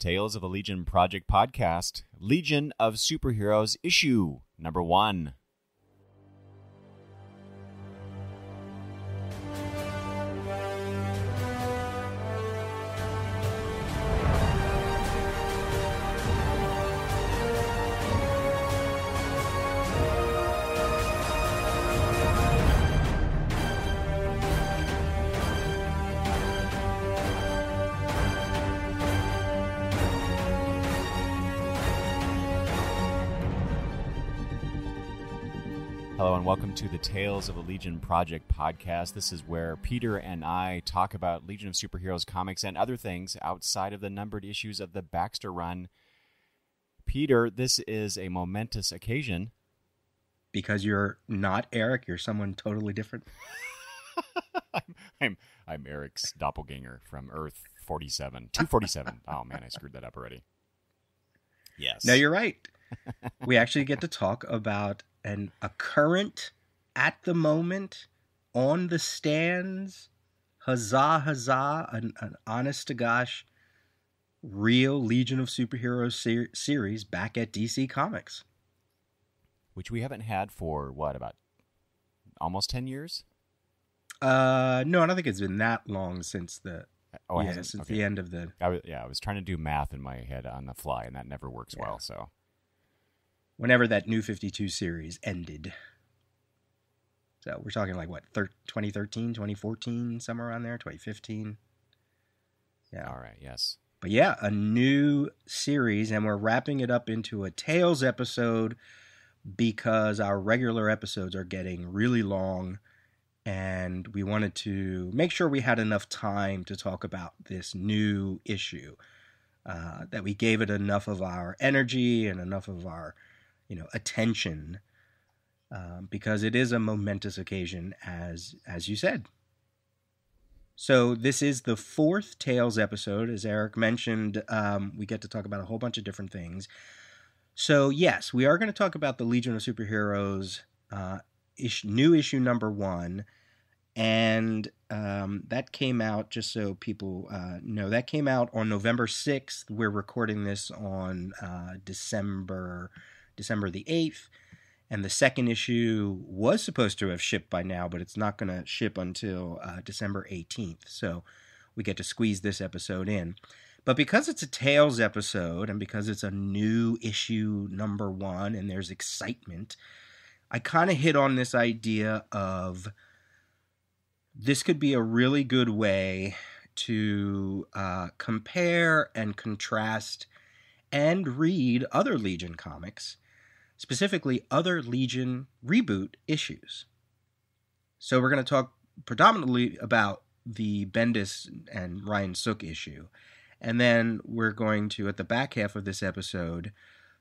Tales of the Legion Project podcast, Legion of Superheroes issue number one. To the Tales of a Legion Project podcast. This is where Peter and I talk about Legion of Superheroes comics and other things outside of the numbered issues of the Baxter run. Peter, this is a momentous occasion. Because you're not Eric, you're someone totally different. I'm, I'm I'm Eric's doppelganger from Earth 47. 247. oh man, I screwed that up already. Yes. No, you're right. we actually get to talk about an a current at the moment on the stands huzzah huzzah an, an honest to gosh real legion of superheroes ser- series back at dc comics Which we haven't had for what, about almost 10 years? uh no i don't think it's been that long since the Oh, it yeah, since Okay. the end of the I was, yeah, I was trying to do math in my head on the fly, and that never works Yeah. well. So whenever that new 52 series ended so we're talking like what thir- 2013 2014 somewhere around there 2015 yeah all right, yes. But yeah, a new series, and we're wrapping it up into a Tales episode because our regular episodes are getting really long, and we wanted to make sure we had enough time to talk about this new issue. Uh, that we gave it enough of our energy and enough of our, you know, attention, um, because it is a momentous occasion, as as you said. So this is the fourth Tales episode, as Eric mentioned. Um, we get to talk about a whole bunch of different things. So yes, we are going to talk about the Legion of Superheroes uh, ish, new issue number one, and um, that came out just so people uh, know that came out on November sixth. We're recording this on uh, December December the eighth. And the second issue was supposed to have shipped by now, but it's not going to ship until uh, December 18th. So we get to squeeze this episode in. But because it's a Tales episode and because it's a new issue number one and there's excitement, I kind of hit on this idea of this could be a really good way to uh, compare and contrast and read other Legion comics specifically other Legion reboot issues. So we're going to talk predominantly about the Bendis and Ryan Sook issue. And then we're going to, at the back half of this episode,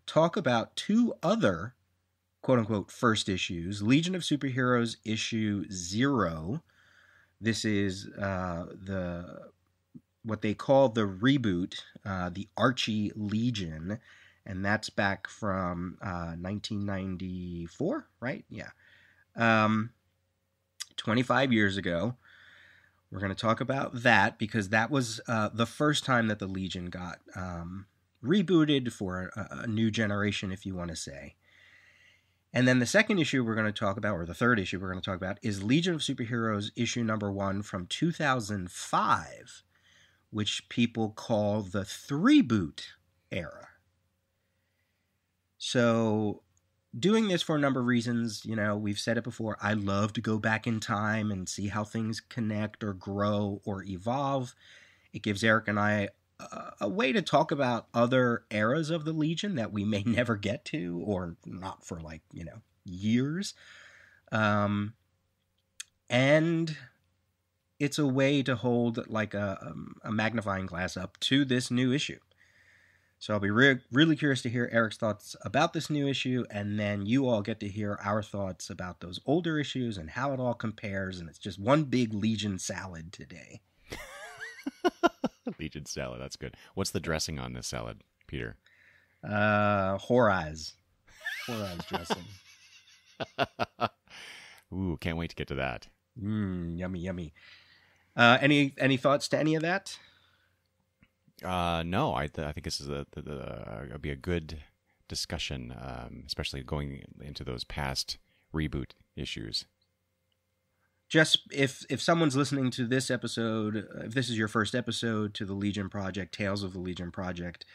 talk about two other quote unquote first issues Legion of Superheroes issue zero. This is uh, the what they call the reboot, uh, the Archie Legion and that's back from uh, 1994, right? Yeah. Um, 25 years ago. We're going to talk about that because that was uh, the first time that the Legion got um, rebooted for a, a new generation, if you want to say. And then the second issue we're going to talk about, or the third issue we're going to talk about, is Legion of Superheroes issue number one from 2005, which people call the three boot era. So, doing this for a number of reasons, you know, we've said it before. I love to go back in time and see how things connect or grow or evolve. It gives Eric and I a, a way to talk about other eras of the Legion that we may never get to or not for like, you know, years. Um, and it's a way to hold like a, a magnifying glass up to this new issue. So I'll be re- really curious to hear Eric's thoughts about this new issue, and then you all get to hear our thoughts about those older issues and how it all compares. And it's just one big Legion salad today. Legion salad. That's good. What's the dressing on this salad, Peter? Uh, Horaz. Horaz dressing. Ooh, can't wait to get to that. Mmm, yummy, yummy. Uh, any any thoughts to any of that? Uh, no, I, th- I think this is a, the, the, uh, be a good discussion, um, especially going into those past reboot issues. Just if if someone's listening to this episode, uh, if this is your first episode to the Legion Project, Tales of the Legion Project,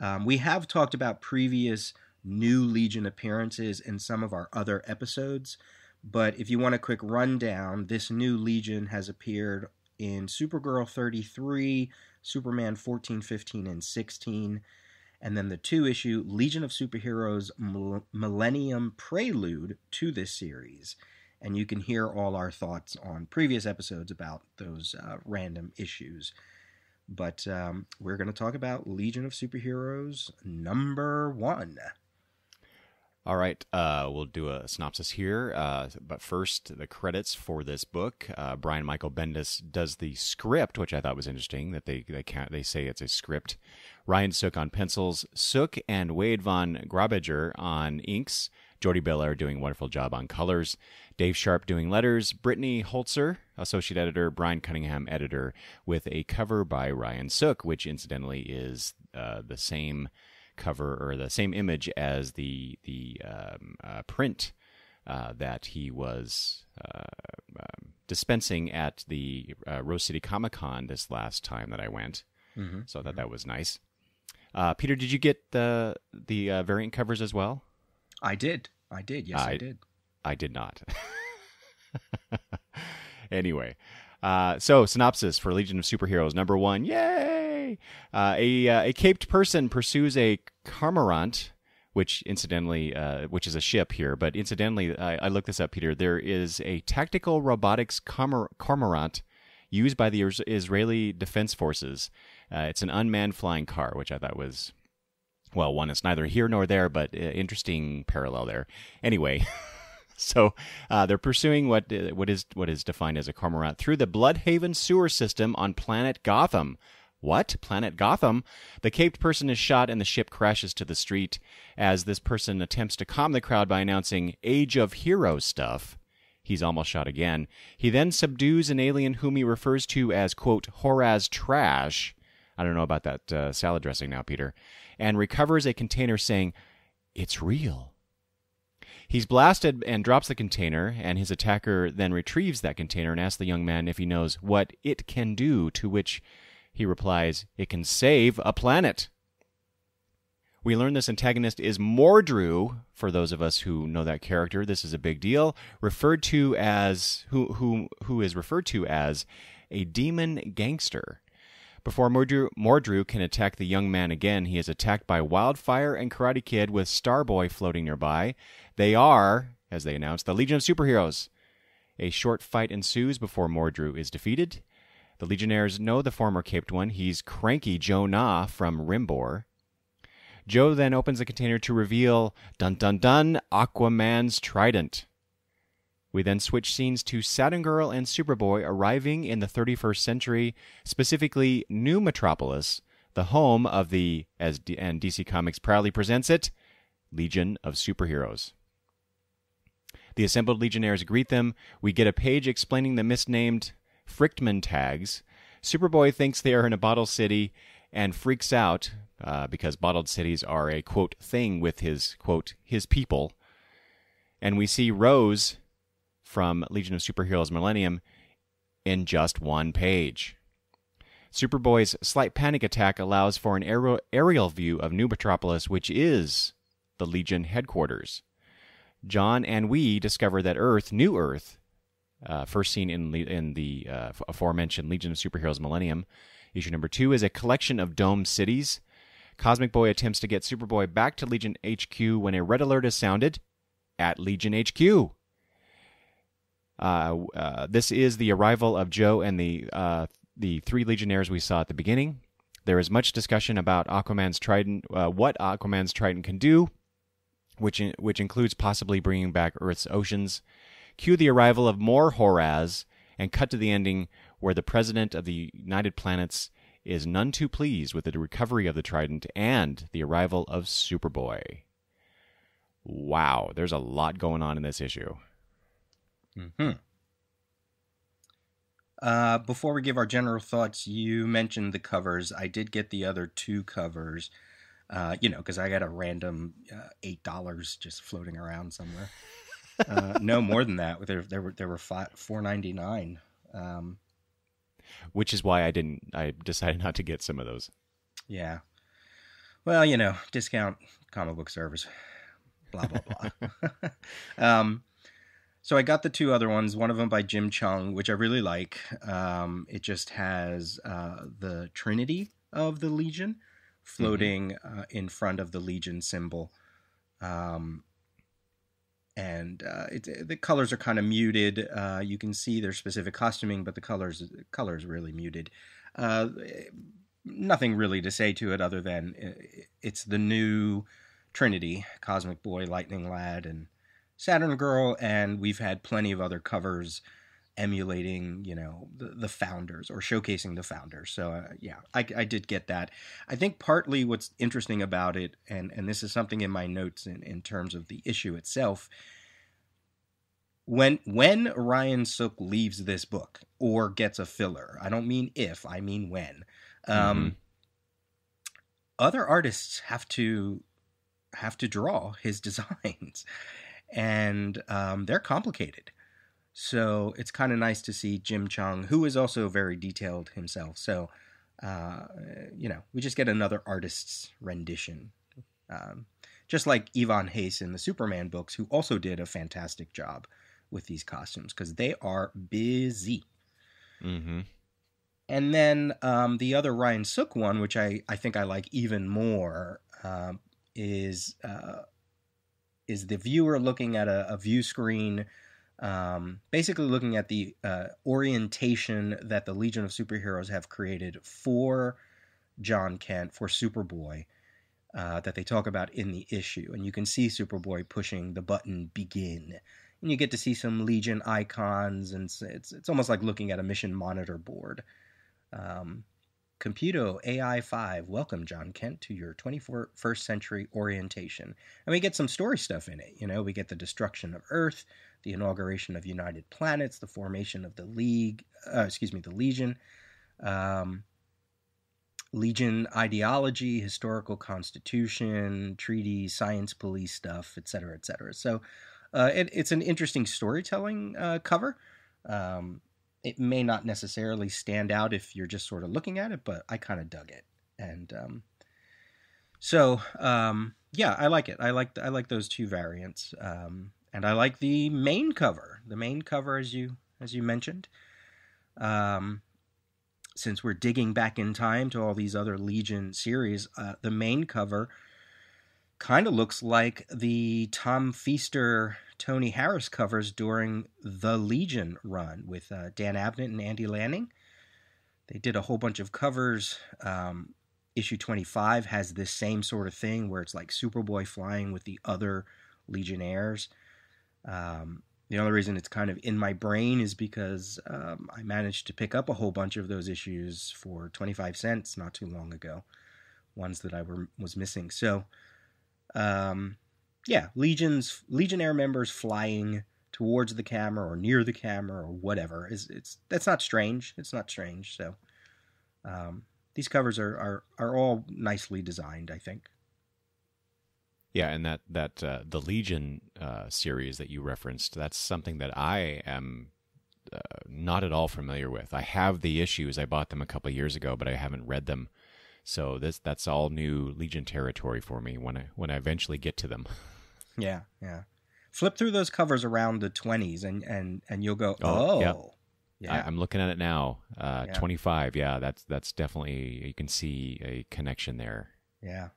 um, we have talked about previous new Legion appearances in some of our other episodes. But if you want a quick rundown, this new Legion has appeared in Supergirl 33, Superman 14, 15, and 16, and then the two issue Legion of Superheroes Millennium Prelude to this series. And you can hear all our thoughts on previous episodes about those uh, random issues. But um, we're going to talk about Legion of Superheroes number one. All right, uh, we'll do a synopsis here. Uh, but first, the credits for this book. Uh, Brian Michael Bendis does the script, which I thought was interesting that they they can't they say it's a script. Ryan Sook on pencils, Sook and Wade von Grawbadger on inks. Jordie Bellaire doing a wonderful job on colors. Dave Sharpe doing letters. Brittany Holzherr, associate editor. Brian Cunningham, editor, with a cover by Ryan Sook, which incidentally is uh, the same cover or the same image as the the um, uh, print uh, that he was uh, um, dispensing at the uh, Rose City Comic Con this last time that I went. Mm-hmm. So I thought that was nice. Uh, Peter, did you get the the uh, variant covers as well? I did. I did. Yes, I, I did. I did not. anyway, so synopsis for Legion of Superheroes number one. Yay! Uh, a uh, a caped person pursues a cormorant, which incidentally, uh, which is a ship here. But incidentally, I, I, looked this up, Peter. There is a tactical robotics cormor- cormorant used by the Israeli Defense Forces. Uh, it's an unmanned flying car, which I thought was. Well, one, it's neither here nor there, but uh, interesting parallel there. Anyway, so uh, they're pursuing what what is what is defined as a cormorant through the Blüdhaven sewer system on planet Gotham, what? Planet Gotham? The caped person is shot and the ship crashes to the street as this person attempts to calm the crowd by announcing Age of Hero stuff. He's almost shot again. He then subdues an alien whom he refers to as, quote, Horaz trash. I don't know about that uh, salad dressing now, Peter. And recovers a container saying, It's real. He's blasted and drops the container, and his attacker then retrieves that container and asks the young man if he knows what it can do, to which he replies, It can save a planet. We learn this antagonist is Mordru, for those of us who know that character, this is a big deal, referred to as who who who is referred to as a demon gangster. Before Mordru, Mordru can attack the young man again, he is attacked by Wildfire and Karate Kid with Starboy floating nearby. They are, as they announce, the Legion of Superheroes. A short fight ensues before Mordru is defeated. The Legionnaires know the former Caped One. He's cranky Jo Nah from Rimbor. Joe then opens the container to reveal, dun dun dun, Aquaman's trident. We then switch scenes to Saturn Girl and Superboy arriving in the 31st century, specifically New Metropolis, the home of the, as D- and DC Comics proudly presents it, Legion of Superheroes. The assembled Legionnaires greet them. We get a page explaining the misnamed Frickman tags. Superboy thinks they are in a bottle city and freaks out uh, because bottled cities are a quote thing with his quote his people. And we see Rose from Legion of Superheroes Millennium in just one page. Superboy's slight panic attack allows for an aerial view of New Metropolis, which is the Legion headquarters. John and we discover that Earth, New Earth, uh, first seen in in the uh, aforementioned Legion of Superheroes Millennium. Issue number two is a collection of domed cities. Cosmic Boy attempts to get Superboy back to Legion HQ when a red alert is sounded at Legion HQ. Uh, uh, this is the arrival of Jo and the uh, the three Legionnaires we saw at the beginning. There is much discussion about Aquaman's trident, uh, what Aquaman's trident can do, which in, which includes possibly bringing back Earth's oceans Cue the arrival of more Horaz, and cut to the ending where the president of the United Planets is none too pleased with the recovery of the Trident and the arrival of Superboy. Wow, there's a lot going on in this issue. Hmm. Uh, before we give our general thoughts, you mentioned the covers. I did get the other two covers. Uh, you know, because I got a random uh, eight dollars just floating around somewhere. Uh, no more than that. There, there were there were five, four ninety nine. Um, Which is why I didn't. I decided not to get some of those. yeah. Well, you know, discount comic book service. Blah blah blah. um, so I got the two other ones. One of them by Jim Cheung, which I really like. Um, it just has uh, the Trinity of the Legion floating uh, in front of the Legion symbol. Um, and uh, it, the colors are kind of muted. Uh, you can see their specific costuming, but the colors colors really muted. Uh, nothing really to say to it other than uh, it's the new Trinity, Cosmic Boy, Lightning Lad, and Saturn Girl, and we've had plenty of other covers emulating, you know, the, the founders or showcasing the founders. So uh, yeah, I, I did get that. I think partly what's interesting about it, and and this is something in my notes in, in terms of the issue itself. When when Ryan Sook leaves this book or gets a filler, I don't mean if, I mean when. Um, Other artists have to have to draw his designs, and um, they're complicated. So it's kind of nice to see Jim Cheung, who is also very detailed himself. So, uh, you know, we just get another artist's rendition. Um, just like Ivan Reis in the Superman books, who also did a fantastic job with these costumes because they are busy. Mm-hmm. And then um, the other Ryan Sook one, which I, I think I like even more, um, is uh, is the viewer looking at a, a view screen, um, basically looking at the uh, orientation that the Legion of Superheroes have created for Jon Kent for Superboy. Uh, that they talk about in the issue, and you can see Superboy pushing the button "Begin," and you get to see some Legion icons, and it's it's, almost like looking at a mission monitor board. Um, Computo AI 5, welcome Jon Kent to your 21st century orientation. And we get some story stuff in it. You know, we get the destruction of Earth, the inauguration of United Planets, the formation of the League, uh, excuse me, the Legion, um, Legion ideology, historical constitution, treaty, science police stuff, etc., etc. So uh, it, it's an interesting storytelling uh, cover. Um, it may not necessarily stand out if you're just sort of looking at it, but I kind of dug it, and um, so um, yeah, I like it. I like I like those two variants, um, and I like the main cover. The main cover, as you as you mentioned, um, since we're digging back in time to all these other Legion series, uh, the main cover kind of looks like the Tom Feister Tony Harris covers during the Legion run with uh, Dan Abnett and Andy Lanning. They did a whole bunch of covers. Um, issue 25 has this same sort of thing where it's like Superboy flying with the other Legionnaires. Um, the only reason it's kind of in my brain is because um, I managed to pick up a whole bunch of those issues for 25 cents not too long ago, ones that I were, was missing. So, um, yeah, legions, legionnaire members flying towards the camera or near the camera or whatever is it's that's not strange. It's not strange. So um, these covers are, are are all nicely designed. I think. Yeah, and that that uh, the Legion uh, series that you referenced, that's something that I am uh, not at all familiar with. I have the issues. I bought them a couple years ago, but I haven't read them. So this that's all new Legion territory for me when I when I eventually get to them. Yeah, yeah. Flip through those covers around the twenties, and and and you'll go, Oh, oh, yeah. yeah, I, I'm looking at it now. Uh, Yeah. 25. Yeah, that's that's definitely you can see a connection there. Yeah.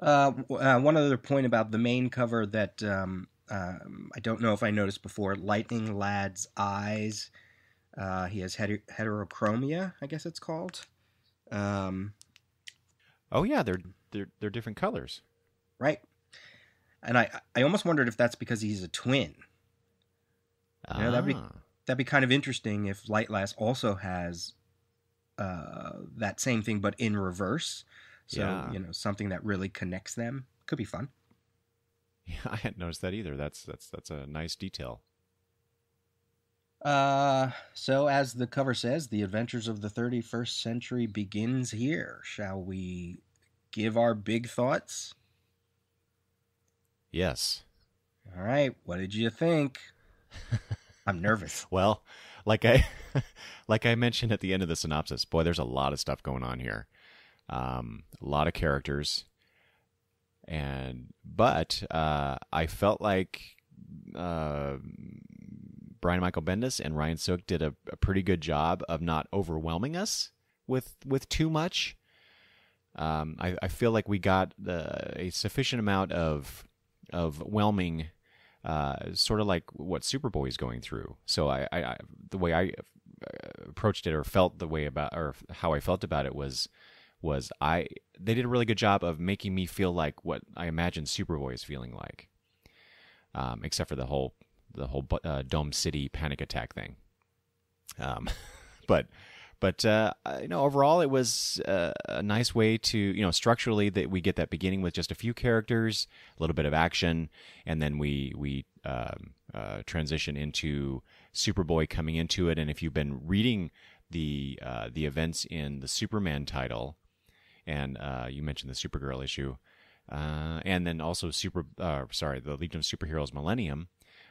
Uh, uh, one other point about the main cover that um, um, I don't know if I noticed before: Lightning Lad's eyes. Uh, he has heter- heterochromia, I guess it's called. Um, Oh yeah, they're they're they're different colors. right. And I, I almost wondered if that's because he's a twin. Yeah, that'd be- Ah. That'd be kind of interesting if Light Lass also has uh, that same thing, but in reverse. So Yeah. you know something that really connects them could be fun. Yeah, I hadn't noticed that either. That's that's that's a nice detail. Uh, so as the cover says, the adventures of the 31st century begins here. Shall we give our big thoughts? Yes. All right. What did you think? I'm nervous. Well, like I like I mentioned at the end of the synopsis, boy, there's a lot of stuff going on here. Um, a lot of characters, and but uh, I felt like uh, Brian Michael Bendis and Ryan Sook did a, a, pretty good job of not overwhelming us with with too much. Um, I, I feel like we got the, a sufficient amount of of whelming uh, sort of like what Superboy is going through. So I, I, I, the way I uh, approached it or felt the way about or how I felt about it was was I they did a really good job of making me feel like what I imagine Superboy is feeling like, um, except for the whole the whole uh, Dome City panic attack thing. Um, but but uh, you know, overall, it was uh, a nice way to you know structurally that we get that beginning with just a few characters, a little bit of action, and then we we um, uh, transition into Superboy coming into it. And if you've been reading the uh, the events in the Superman title, and uh, you mentioned the Supergirl issue, uh, and then also Super sorry the Legion of Superheroes Millennium.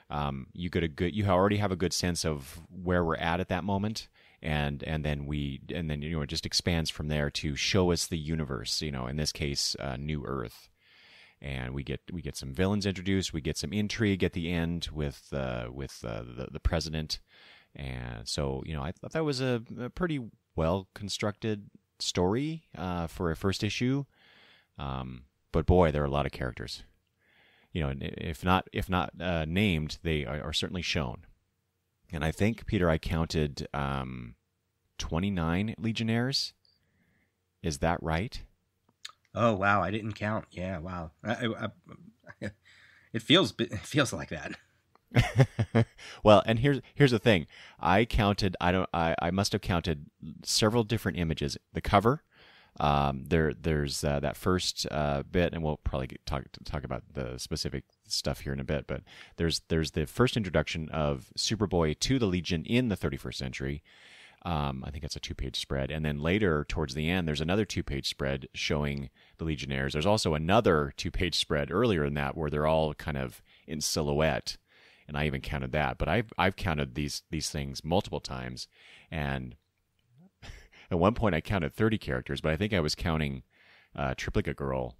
Um, you get a good you already have a good sense of where we're at at that moment and and then we and then you know it just expands from there to show us the universe you know in this case uh, new earth and we get we get some villains introduced we get some intrigue at the end with uh, with uh, the, the president and so you know i thought that was a, a pretty well constructed story uh, for a first issue um, but boy there are a lot of characters you know if not if not uh, named they are, are certainly shown and I think Peter, I counted um, twenty nine Legionnaires. Is that right? Oh wow, I didn't count. Yeah, wow. I, I, I, it feels it feels like that. well, and here's here's the thing. I counted. I don't. I, I must have counted several different images. The cover, um, there, there's uh, that first uh, bit, and we'll probably talk talk about the specific stuff here in a bit. But there's there's the first introduction of Superboy to the Legion in the 31st century. Um, I think it's a two page spread, and then later towards the end, there's another two page spread showing the Legionnaires. There's also another two page spread earlier in that where they're all kind of in silhouette, and I even counted that. But I've I've counted these these things multiple times, and at one point, I counted 30 characters, but I think I was counting uh, Triplicate Girl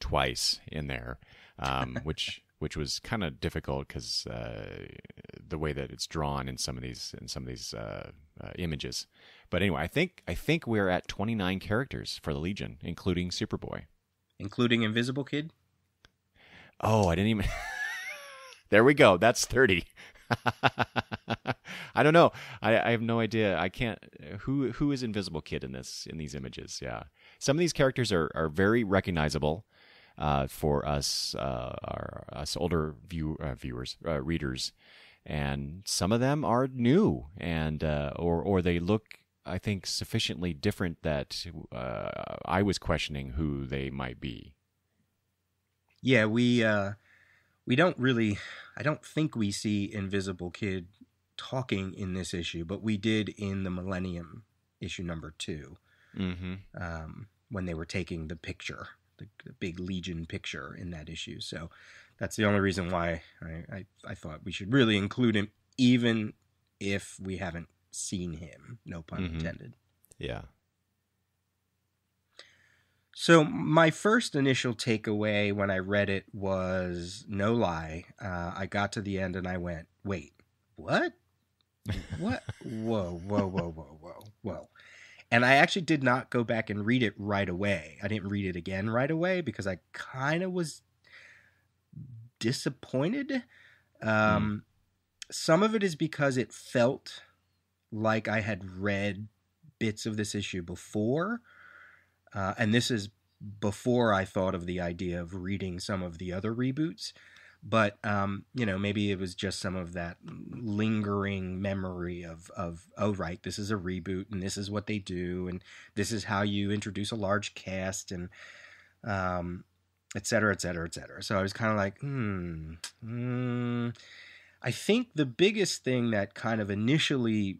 twice in there, um, which which was kind of difficult because uh, the way that it's drawn in some of these in some of these uh, uh, images. But anyway, I think I think we're at 29 characters for the Legion, including Superboy, including Invisible Kid. Oh, I didn't even. there we go. That's 30. I don't know. I, I, have no idea. I can't. Who who is Invisible Kid in this in these images? Yeah, some of these characters are are very recognizable uh, for us uh, our, us older view uh, viewers uh, readers, and some of them are new and uh, or or they look. I think sufficiently different that uh, I was questioning who they might be. Yeah, we we don't really I don't think we see Invisible Kid talking in this issue, but we did in the Millennium issue number 2 mm-hmm. um, when they were taking the picture, the, the, big Legion picture in that issue. So that's the only reason why I, I, I thought we should really include him, even if we haven't seen him. No pun mm-hmm. intended. Yeah. So my first initial takeaway when I read it was no lie. Uh, I got to the end and I went, "Wait, what? what? whoa, whoa, whoa, whoa, whoa, whoa!" And I actually did not go back and read it right away. I didn't read it again right away because I kind of was disappointed. Um, mm. Some of it is because it felt like I had read bits of this issue before uh, and this is before I thought of the idea of reading some of the other reboots. But um, you know, maybe it was just some of that lingering memory of of oh right, this is a reboot and this is what they do and this is how you introduce a large cast and um, et cetera, et cetera, et cetera. So I was kind of like, hmm, hmm, I think the biggest thing that kind of initially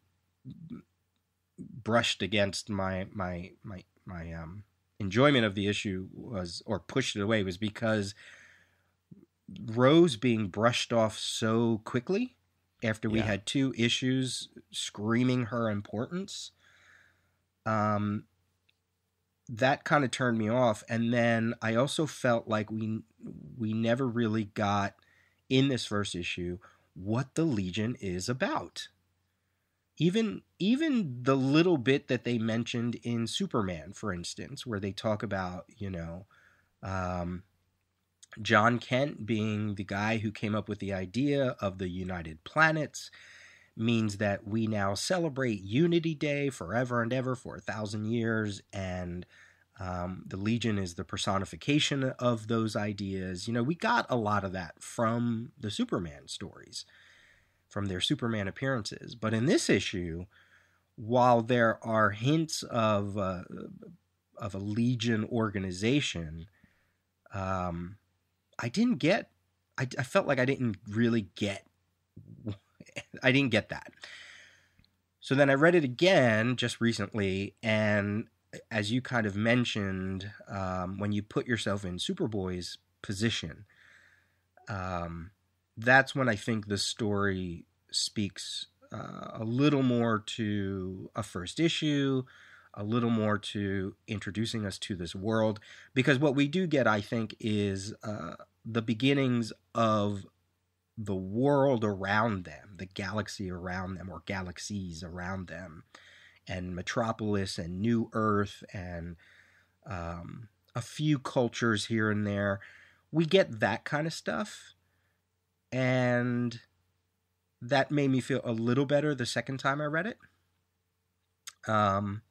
brushed against my my my my um, enjoyment of the issue was or pushed it away was because Rose being brushed off so quickly after we Yeah. had two issues screaming her importance. Um, that kind of turned me off, and then I also felt like we we never really got in this first issue what the Legion is about. Even even the little bit that they mentioned in Superman, for instance, where they talk about you know. Um, Jon Kent being the guy who came up with the idea of the United Planets means that we now celebrate Unity Day forever and ever for a thousand years, and um, the Legion is the personification of those ideas. You know, we got a lot of that from the Superman stories, from their Superman appearances. But in this issue, while there are hints of uh, of a Legion organization, um, I didn't get. I, I felt like I didn't really get. I didn't get that. So then I read it again just recently, and as you kind of mentioned, um, when you put yourself in Superboy's position, um, that's when I think the story speaks uh, a little more to a first issue, a little more to introducing us to this world. Because what we do get, I think, is uh, the beginnings of the world around them, the galaxy around them, or galaxies around them, and Metropolis and New Earth and um, a few cultures here and there. We get that kind of stuff. And that made me feel a little better the second time I read it. Um,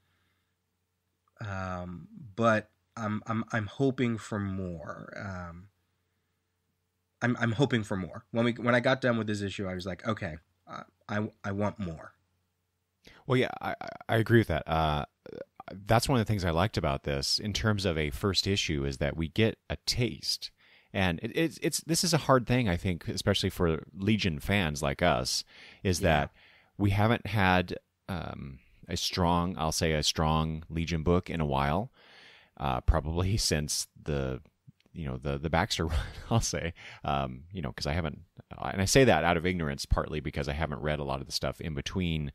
um, but I'm I'm I'm hoping for more. Um, I'm I'm hoping for more. When we when I got done with this issue, I was like, okay, I I want more. Well, yeah, I, I- I agree with that. Uh, that's one of the things I liked about this in terms of a first issue is that we get a taste. And it, it's it's this is a hard thing I think, especially for Legion fans like us, is Yeah. that we haven't had um, a strong, I'll say, a strong Legion book in a while, uh, probably since the you know the the Baxter run. I'll say, um, you know, because I haven't, and I say that out of ignorance, partly because I haven't read a lot of the stuff in between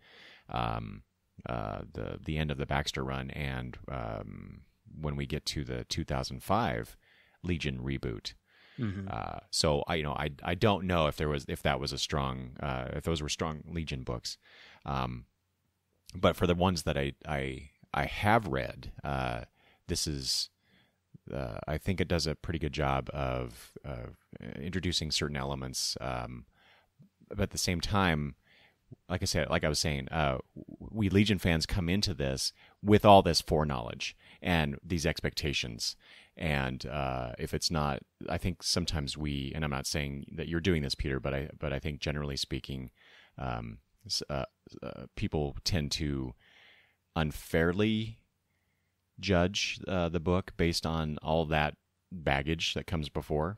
um, uh, the the end of the Baxter run and um, when we get to the 2005 Legion reboot. Mm-hmm. Uh, so I you know I I don't know if there was if that was a strong uh, if those were strong Legion books, um, but for the ones that I I I have read, uh, this is. Uh, I think it does a pretty good job of introducing certain elements, um, but at the same time, like I said, like I was saying, uh, we Legion fans come into this with all this foreknowledge and these expectations. And uh, if it's not, I think sometimes we, and I'm not saying that you're doing this, Peter, but I, but I think generally speaking, um, uh, uh, people tend to unfairly judge uh, the book based on all that baggage that comes before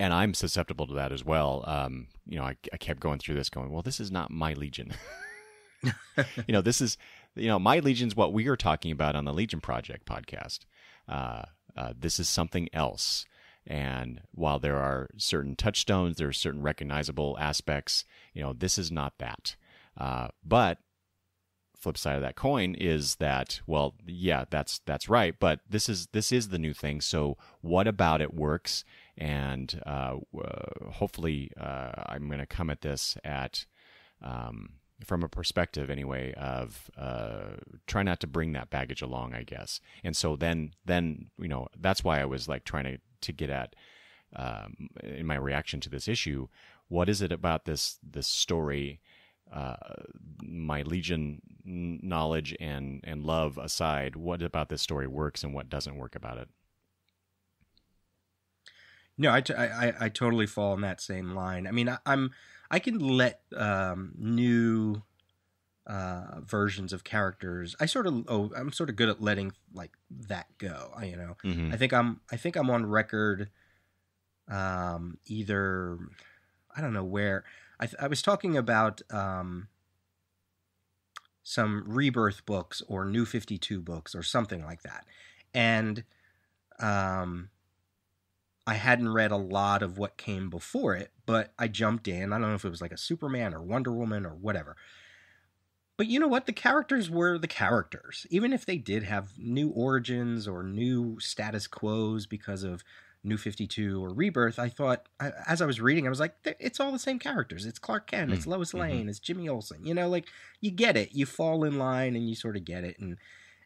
and I'm susceptible to that as well. Um, you know, I, I kept going through this, going, well, this is not my Legion. you know, this is, you know, my Legion's what we are talking about on the Legion Project podcast. Uh, uh, this is something else. And while there are certain touchstones, there are certain recognizable aspects. You know, this is not that. Uh, but flip side of that coin is that well yeah that's that's right but this is this is the new thing so what about it works and uh, uh, hopefully uh, i'm going to come at this at um, from a perspective anyway of uh, try not to bring that baggage along i guess and so then then you know that's why i was like trying to to get at um, in my reaction to this issue what is it about this this story uh, my Legion knowledge and and love aside, what about this story works and what doesn't work about it? No, I, t- I, I- I totally fall in that same line. I mean, I, I'm I can let um, new uh, versions of characters. I sort of oh, I'm sort of good at letting like that go. I, you know, Mm-hmm. I think I'm I think I'm on record. Um, either I don't know where I, I was talking about um, some rebirth books or New Fifty Two books or something like that, and um, I hadn't read a lot of what came before it, but I jumped in. I don't know if it was like a Superman or Wonder Woman or whatever. But you know what? The characters were the characters. Even if they did have new origins or new status quos because of New 52 or Rebirth, I thought, I, as I was reading, I was like, it's all the same characters. It's Clark Kent, it's mm, Lois mm-hmm. Lane, mm-hmm. it's Jimmy Olsen. You know, like you get it. You fall in line and you sort of get it. And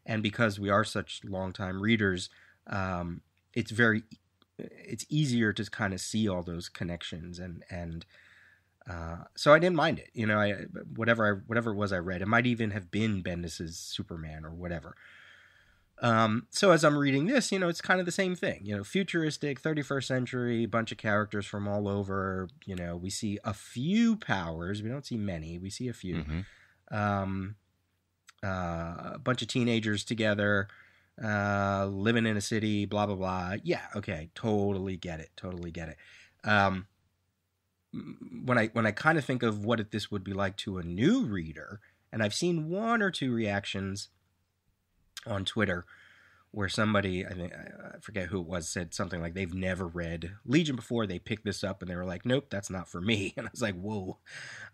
and because we are such longtime readers, um, it's very it's easier to kind of see all those connections and and uh, so I didn't mind it. You know, I whatever I whatever it was I read, it might even have been Bendis's Superman or whatever. Um, so as I'm reading this, you know, it's kind of the same thing. You know, futuristic, 31st century, bunch of characters from all over. You know, we see a few powers. We don't see many. We see a few. Mm-hmm. Um, uh, a bunch of teenagers together, uh, living in a city. Blah blah blah. Yeah, okay, totally get it. Totally get it. Um, when I when I kind of think of what this would be like to a new reader, and I've seen one or two reactions on Twitter where somebody I think I forget who it was said something like they've never read Legion before. They picked this up and they were like, "Nope, that's not for me." And I was like, "Whoa!"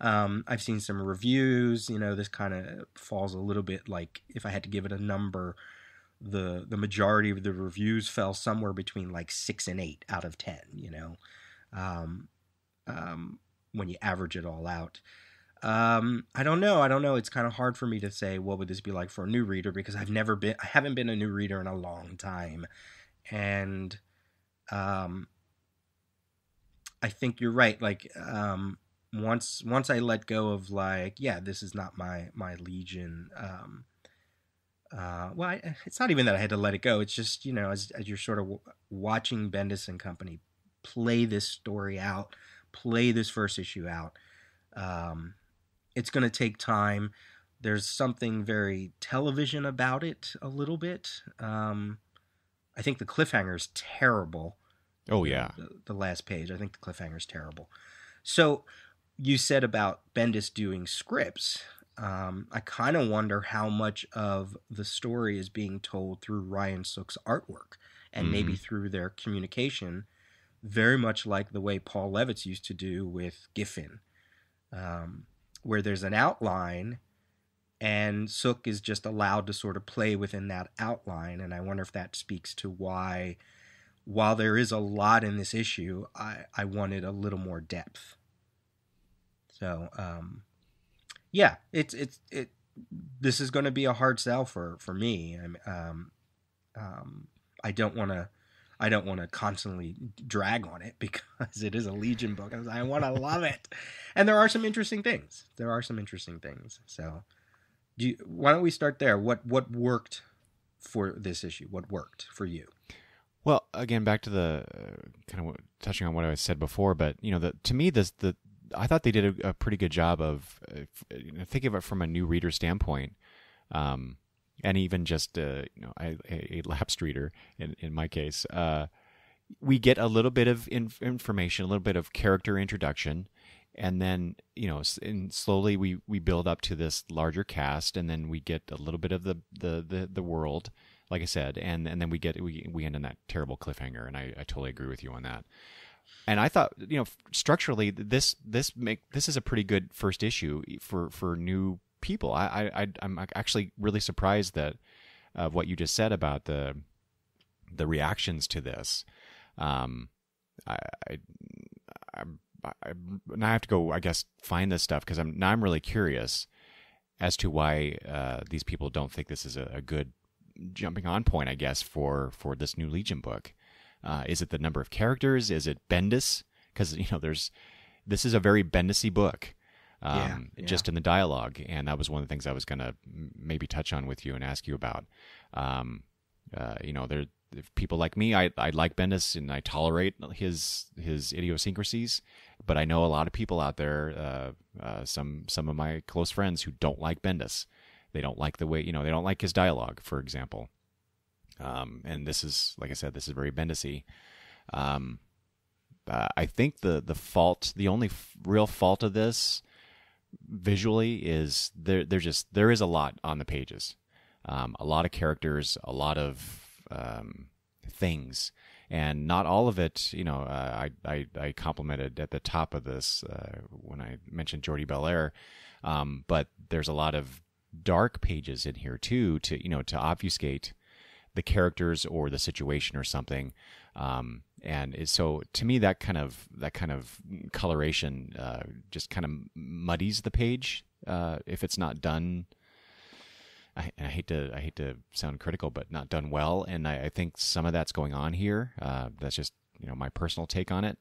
Um, I've seen some reviews. You know, this kind of falls a little bit like if I had to give it a number, the the majority of the reviews fell somewhere between like six and eight out of ten. You know, um, um, when you average it all out. Um, I don't know. I don't know. It's kind of hard for me to say what would this be like for a new reader because I've never been. I haven't been a new reader in a long time, and um, I think you're right. Like um, once once I let go of like, yeah, this is not my my Legion. Um, uh, well, I, it's not even that I had to let it go. It's just you know, as as you're sort of watching Bendis and company play this story out play this first issue out. Um, it's going to take time. There's something very television about it a little bit. Um, I think the cliffhanger is terrible. Oh yeah, the, the, last page. I think the cliffhanger is terrible. So you said about Bendis doing scripts. Um, I kind of wonder how much of the story is being told through Ryan Sook's artwork and mm-hmm. maybe through their communication very much like the way Paul Levitz used to do with Giffen, um, where there's an outline and Sook is just allowed to sort of play within that outline. And I wonder if that speaks to why, while there is a lot in this issue, I, I wanted a little more depth. So, um, yeah, it's, it's, it, this is going to be a hard sell for, for me. I'm, um, um, I don't want to I don't want to constantly drag on it because it is a Legion book. I, I want to love it, and there are some interesting things. There are some interesting things. So, do you, why don't we start there? What what worked for this issue? What worked for you? Well, again, back to the uh, kind of touching on what I said before, but you know, the to me, this the I thought they did a, a pretty good job of uh, thinking of it from a new reader standpoint. Um, and even just uh, you know a, a lapsed reader in in my case, uh, we get a little bit of inf- information, a little bit of character introduction, and then you know and slowly we we build up to this larger cast, and then we get a little bit of the the the, the world, like I said, and and then we get we we end on that terrible cliffhanger, and I, I totally agree with you on that. And I thought, you know, structurally, this this make this is a pretty good first issue for for new people. I, I I'm actually really surprised that of what you just said about the the reactions to this. Um, I, I, I, I now I have to go. I guess find this stuff because I'm now I'm really curious as to why uh, these people don't think this is a, a, good jumping on point. I guess for for this new Legion book. Uh, is it the number of characters? Is it Bendis? Because you know, there's this is a very Bendisy book um, yeah, yeah. just in the dialogue. And that was one of the things I was going to maybe touch on with you and ask you about. Um, uh, you know, there people like me. I, I like Bendis and I tolerate his his idiosyncrasies, but I know a lot of people out there, uh, uh, some some of my close friends who don't like Bendis. They don't like the way you know they don't like his dialogue, for example. Um, and this is like I said, this is very Bendisy. Um, uh, I think the the fault, the only f- real fault of this visually is there. There just there is a lot on the pages, um, a lot of characters, a lot of um, things, and not all of it. You know, uh, I, I I complimented at the top of this uh, when I mentioned Jordie Bellaire, um, but there's a lot of dark pages in here too to you know to obfuscate the characters or the situation or something. Um, and so to me that kind of that kind of coloration uh, just kind of muddies the page uh, if it's not done. I, I, hate to I hate to sound critical, but not done well, and I, I think some of that's going on here. Uh, that's just you know my personal take on it.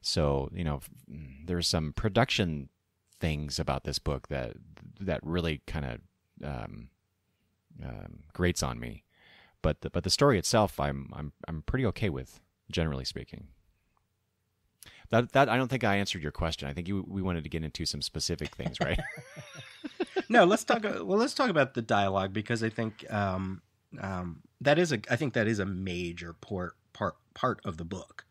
So you know there's some production things about this book that that really kind of um, um, grates on me. But the, but the story itself, I'm I'm I'm pretty okay with, generally speaking. That that I don't think I answered your question. I think you we wanted to get into some specific things, right? no, let's talk. Well, let's talk about the dialogue because I think um, um, that is a. I think that is a major part part part of the book.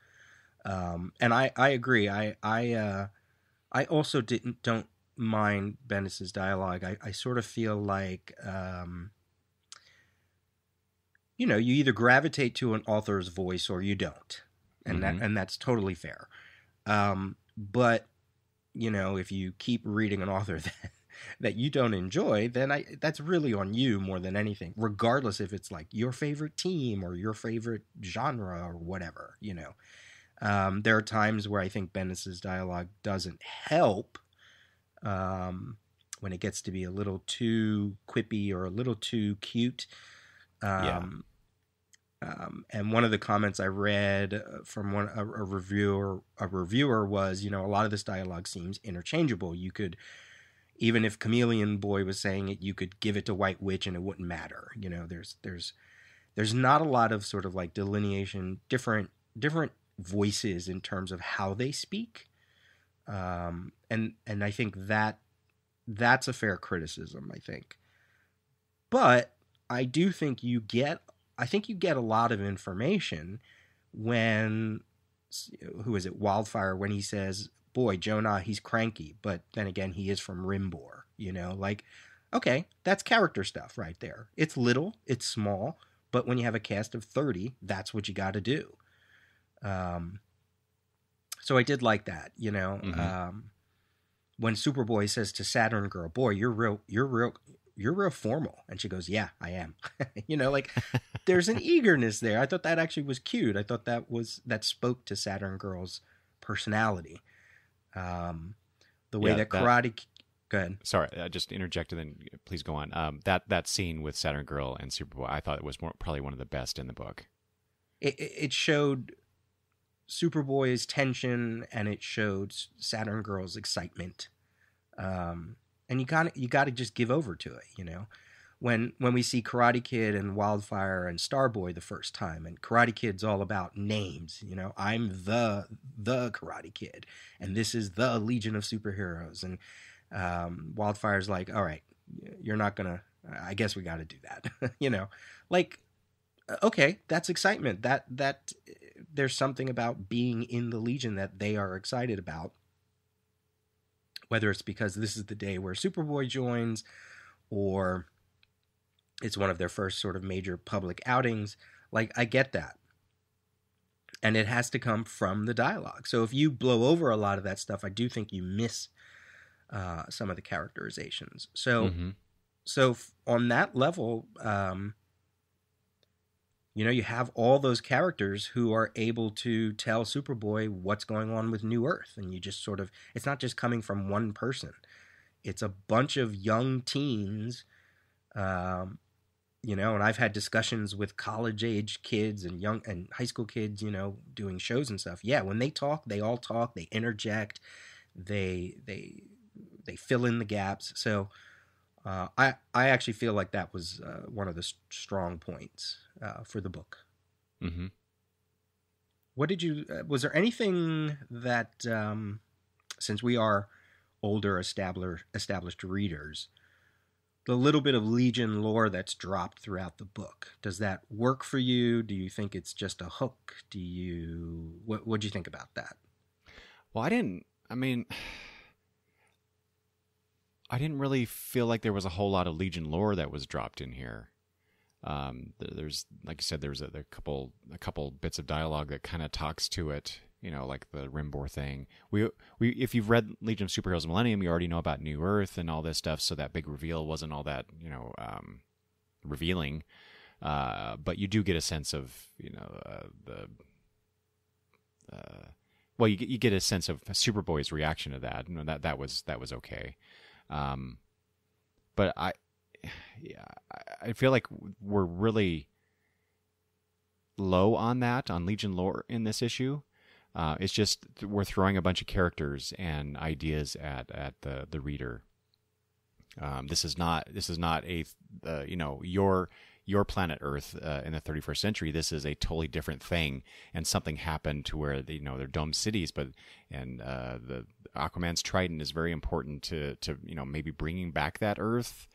Um, and I I agree. I I uh, I also didn't don't mind Bendis's dialogue. I I sort of feel like. Um, you know, you either gravitate to an author's voice or you don't, and mm-hmm. that and that's totally fair. Um, but you know, if you keep reading an author that that you don't enjoy, then I that's really on you more than anything, regardless if it's like your favorite team or your favorite genre or whatever. You know, um, there are times where I think Bendis's dialogue doesn't help. Um, when it gets to be a little too quippy or a little too cute. Um, yeah. Um, and one of the comments I read uh, from one a, a, reviewer a reviewer was, you know, a lot of this dialogue seems interchangeable. You could, even if Chameleon Boy was saying it, you could give it to White Witch and it wouldn't matter. You know, there's there's there's not a lot of sort of like delineation, different different voices in terms of how they speak, um, and and I think that that's a fair criticism. I think, but I do think you get I think you get a lot of information when who is it Wildfire when he says, "Boy, Jo Nah, he's cranky," but then again, he is from Rimbor, you know, like okay, that's character stuff right there. It's little, it's small, but when you have a cast of 30, that's what you got to do. Um so I did like that, you know. Mm-hmm. Um when Superboy says to Saturn Girl, "Boy, you're real, you're real, you're real formal. And she goes, yeah, I am. you know, like there's an eagerness there. I thought that actually was cute. I thought that was, that spoke to Saturn Girl's personality. Um, the way yeah, that karate, that, go ahead. Sorry, I just interjected and please go on. Um, that, that scene with Saturn Girl and Superboy, I thought it was more, probably one of the best in the book. It, it showed Superboy's tension and it showed Saturn Girl's excitement. Um, and you got you got to just give over to it, you know. When when we see Karate Kid and Wildfire and Starboy the first time, and Karate Kid's all about names, you know. I'm the the Karate Kid, and this is the Legion of Superheroes, and um, Wildfire's like, all right, you're not gonna. I guess we got to do that, you know. Like, okay, that's excitement. That that there's something about being in the Legion that they are excited about whether it's because this is the day where Superboy joins or it's one of their first sort of major public outings. Like, I get that. And it has to come from the dialogue. So if you blow over a lot of that stuff, I do think you miss uh, some of the characterizations. So, mm-hmm. so on that level, um, you know, you have all those characters who are able to tell Superboy what's going on with New Earth. And you just sort of, it's not just coming from one person, it's a bunch of young teens. Um, you know, and I've had discussions with college age kids and young and high school kids, you know, doing shows and stuff. Yeah, when they talk, they all talk, they interject, they they they fill in the gaps. So uh, I I actually feel like that was uh, one of the strong points uh, for the book. Mm-hmm. What did you? Uh, was there anything that, um, since we are older established established readers, the little bit of Legion lore that's dropped throughout the book does that work for you? Do you think it's just a hook? Do you what? What do you think about that? Well, I didn't. I mean, I didn't really feel like there was a whole lot of Legion lore that was dropped in here. Um, there's, like you said, there's a, a couple a couple bits of dialogue that kind of talks to it. You know, like the Rimbor thing. We we if you've read Legion of Superheroes Millennium, you already know about New Earth and all this stuff. So that big reveal wasn't all that you know um, revealing. Uh, but you do get a sense of you know uh, the uh, well, you you get a sense of Superboy's reaction to that. You know, that that was that was okay. Um, but I, yeah, I feel like we're really low on that on Legion lore in this issue. Uh, it's just we're throwing a bunch of characters and ideas at at the the reader. Um, this is not this is not a uh, you know your your planet Earth uh, in the 31st century. This is a totally different thing, and something happened to where they, you know they're domed cities, but and uh, the Aquaman's trident is very important to to you know maybe bringing back that Earth.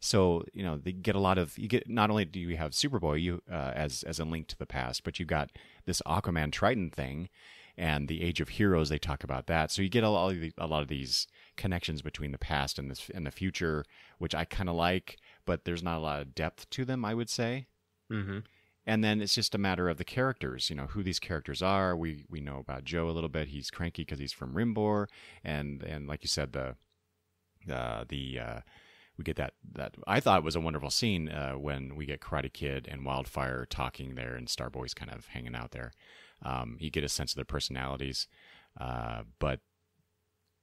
So you know they get a lot of you get not only do you have Superboy you uh, as as a link to the past, but you got this Aquaman trident thing, and the Age of Heroes. They talk about that, so you get a lot of, the, a lot of these connections between the past and this and the future, which I kind of like but there's not a lot of depth to them, I would say. Mm-hmm. And then it's just a matter of the characters, you know, who these characters are. We we know about Jo a little bit. He's cranky because he's from Rimbor, and and like you said, the uh, the uh, we get that that I thought was a wonderful scene uh, when we get Karate Kid and Wildfire talking there, and Starboy's kind of hanging out there. Um, you get a sense of their personalities, uh, but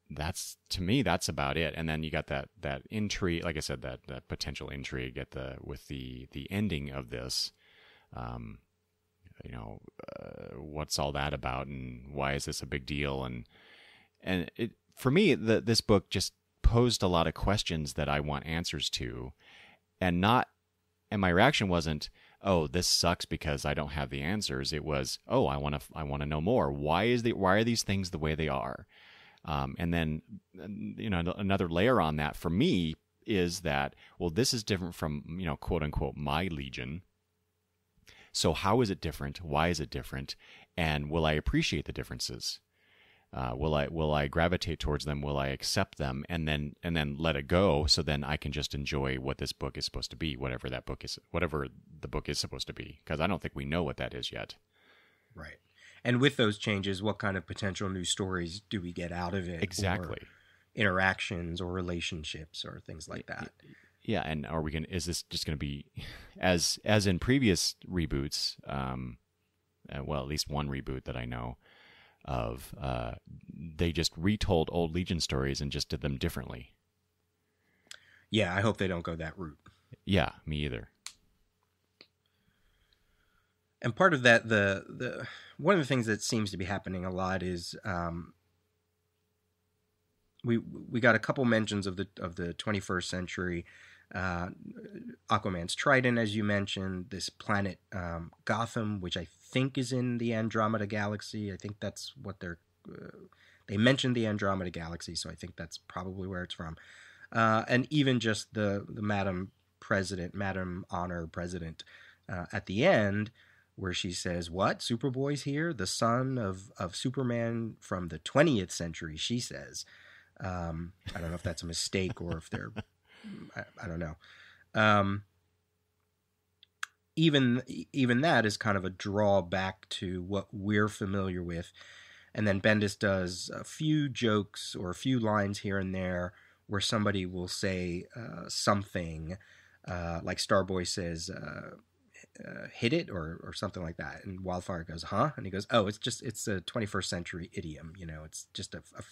that's to me that's about it. And then you got that that intrigue like i said that that potential intrigue at the with the the ending of this um you know uh, what's all that about and why is this a big deal? And and it for me the, this book just posed a lot of questions that i want answers to. And not and my reaction wasn't oh this sucks because i don't have the answers. It was oh i want to i want to know more. Why is the why are these things the way they are um, and then, you know, another layer on that for me is that, well, this is different from, you know, quote unquote, my Legion. So how is it different? Why is it different? And will I appreciate the differences? Uh, will I will I gravitate towards them? Will I accept them and then and then let it go? So then I can just enjoy what this book is supposed to be, whatever that book is, whatever the book is supposed to be. Because I don't think we know what that is yet. Right and with those changes, what kind of potential new stories do we get out of it? Exactly. interactions or relationships or things like that. Yeah, and are we going? Is this just going to be as as in previous reboots? Um, uh, well, at least one reboot that I know of, uh, they just retold old Legion stories and just did them differently. Yeah, I hope they don't go that route. Yeah, me either and part of that the the one of the things that seems to be happening a lot is um, we we got a couple mentions of the of the 21st century uh, Aquaman's Trident, as you mentioned, this planet um, Gotham, which I think is in the Andromeda Galaxy. I think that's what they're. Uh, they mentioned the Andromeda Galaxy, so I think that's probably where it's from. Uh, and even just the the Madam President, Madam Honor President, uh, at the end, where she says, "What? Superboy's here, the son of of Superman from the 20th century." She says, um, "I don't know if that's a mistake or if they're, I, I don't know." Um, even even that is kind of a drawback to what we're familiar with. And then Bendis does a few jokes or a few lines here and there where somebody will say uh, something, uh, like Starboy says, uh, uh, hit it or or something like that. And Wildfire goes, huh? And he goes, oh, it's just it's a 21st century idiom. You know, it's just a, a,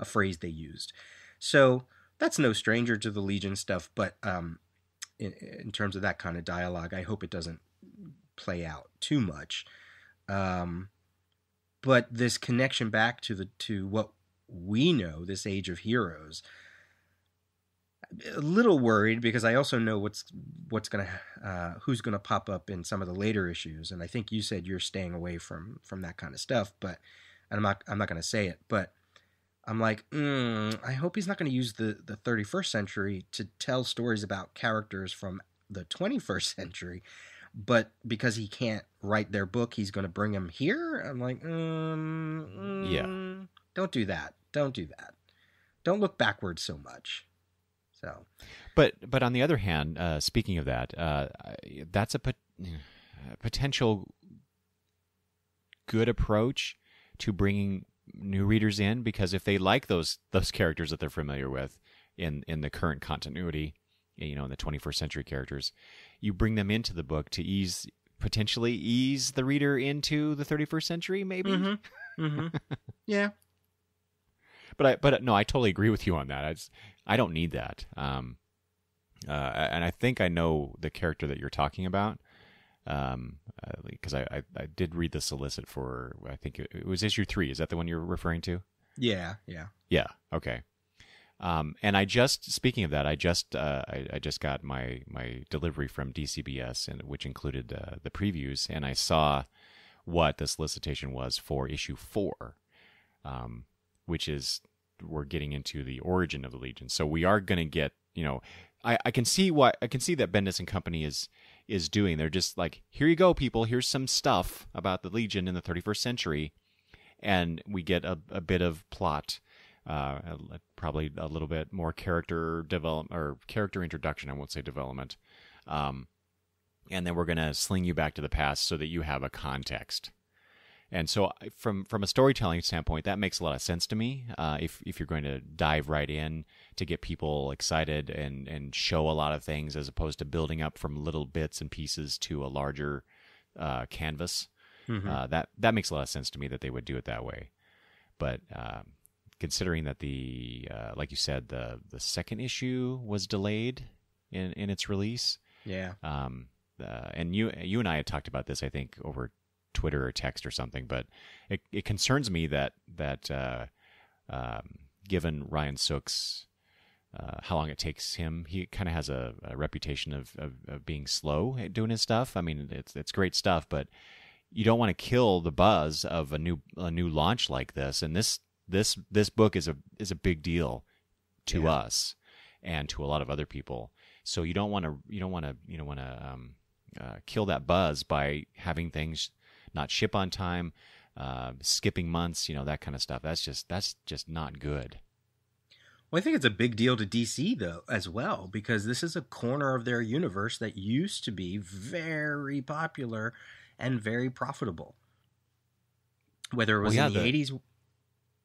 a phrase they used. So that's no stranger to the Legion stuff, but um, in, in terms of that kind of dialogue, I hope it doesn't play out too much. Um, but this connection back to the to what we know, this age of heroes, a little worried because I also know what's what's gonna uh, who's gonna pop up in some of the later issues, and I think you said you're staying away from from that kind of stuff, but I'm not I'm not gonna say it, but I'm like, mm, I hope he's not gonna use the the 31st century to tell stories about characters from the 21st century, but because he can't write their book, he's gonna bring them here. I'm like, mm, mm, yeah don't do that. Don't do that. Don't look backwards so much. So, but but on the other hand, uh, speaking of that, uh, that's a pot- potential good approach to bringing new readers in because if they like those those characters that they're familiar with in in the current continuity, you know, in the 21st century characters, you bring them into the book to ease potentially ease the reader into the 31st century maybe. Mm-hmm. Mm-hmm. yeah. But I but no, I totally agree with you on that. I just, I don't need that. Um uh, and I think I know the character that you're talking about um because uh, I, I, I did read the solicit for I think it, it, was issue three. Is that the one you're referring to? Yeah, yeah, yeah. Okay. Um, and I just speaking of that, I just uh, I, I, just got my my delivery from DCBS, and which included uh, the previews, and I saw what the solicitation was for issue four, um, which is we're getting into the origin of the Legion. So we are going to get you know I, I can see what I can see that Bendis and Company is is doing. They're just like, here you go, people. Here's some stuff about the Legion in the 31st century, and we get a, a bit of plot, uh, probably a little bit more character development or character introduction. I won't say development, um, and then we're gonna sling you back to the past so that you have a context. And so, from from a storytelling standpoint, that makes a lot of sense to me. Uh, if if you're going to dive right in to get people excited and and show a lot of things, as opposed to building up from little bits and pieces to a larger uh, canvas, mm-hmm. uh, that that makes a lot of sense to me that they would do it that way. But um, considering that the uh, like you said, the the second issue was delayed in in its release, yeah. Um, uh, and you you and I had talked about this, I think, over Twitter or text or something. But it, it concerns me that that uh, um, given Ryan Sook's uh, how long it takes him, he kind of has a, a reputation of, of, of, being slow at doing his stuff. I mean, it's it's great stuff, but you don't want to kill the buzz of a new a new launch like this. And this this this book is a is a big deal to yeah. us and to a lot of other people. So you don't want to you don't want to you don't want to um, uh, kill that buzz by having things not ship on time, uh, skipping months, you know, that kind of stuff. That's just that's just not good. Well, I think it's a big deal to DC though as well because this is a corner of their universe that used to be very popular and very profitable. Whether it was well, yeah, in the, 80s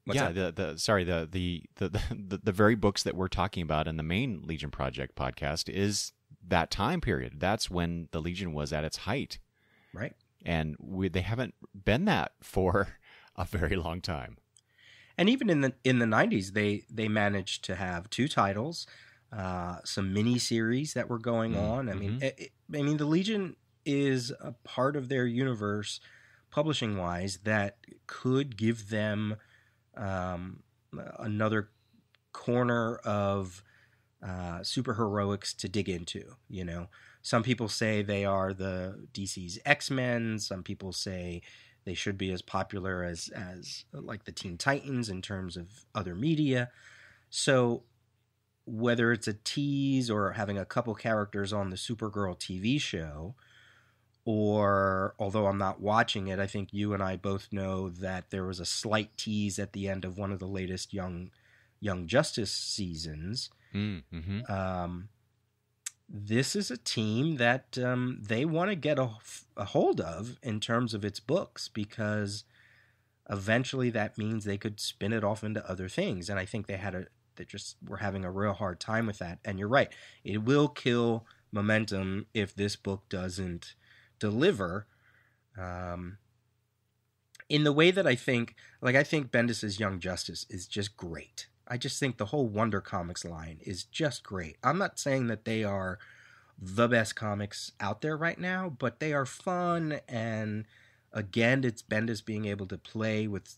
yeah, that? the the sorry the, the the the the very books that we're talking about in the main Legion Project podcast is that time period. That's when the Legion was at its height. Right and we, they haven't been that for a very long time. And even in the in the '90s, they they managed to have two titles, uh, some mini series that were going mm-hmm. on. I mean, it, it, I mean, the Legion is a part of their universe, publishing wise, that could give them um, another corner of uh, superheroics to dig into. You know, some people say they are the DC's X Men. Some people say they should be as popular as as like the Teen Titans in terms of other media. So whether it's a tease or having a couple characters on the Supergirl TV show, or although I'm not watching it, I think you and I both know that there was a slight tease at the end of one of the latest Young Young Justice seasons. Mm, mm-hmm. Um, this is a team that um, they want to get a, a, hold of in terms of its books because eventually that means they could spin it off into other things. And I think they had a they just were having a real hard time with that. And you're right, it will kill momentum if this book doesn't deliver. Um, in the way that I think, like I think Bendis's Young Justice is just great. I just think the whole Wonder Comics line is just great. I'm not saying that they are the best comics out there right now, but they are fun and again, it's Bendis being able to play with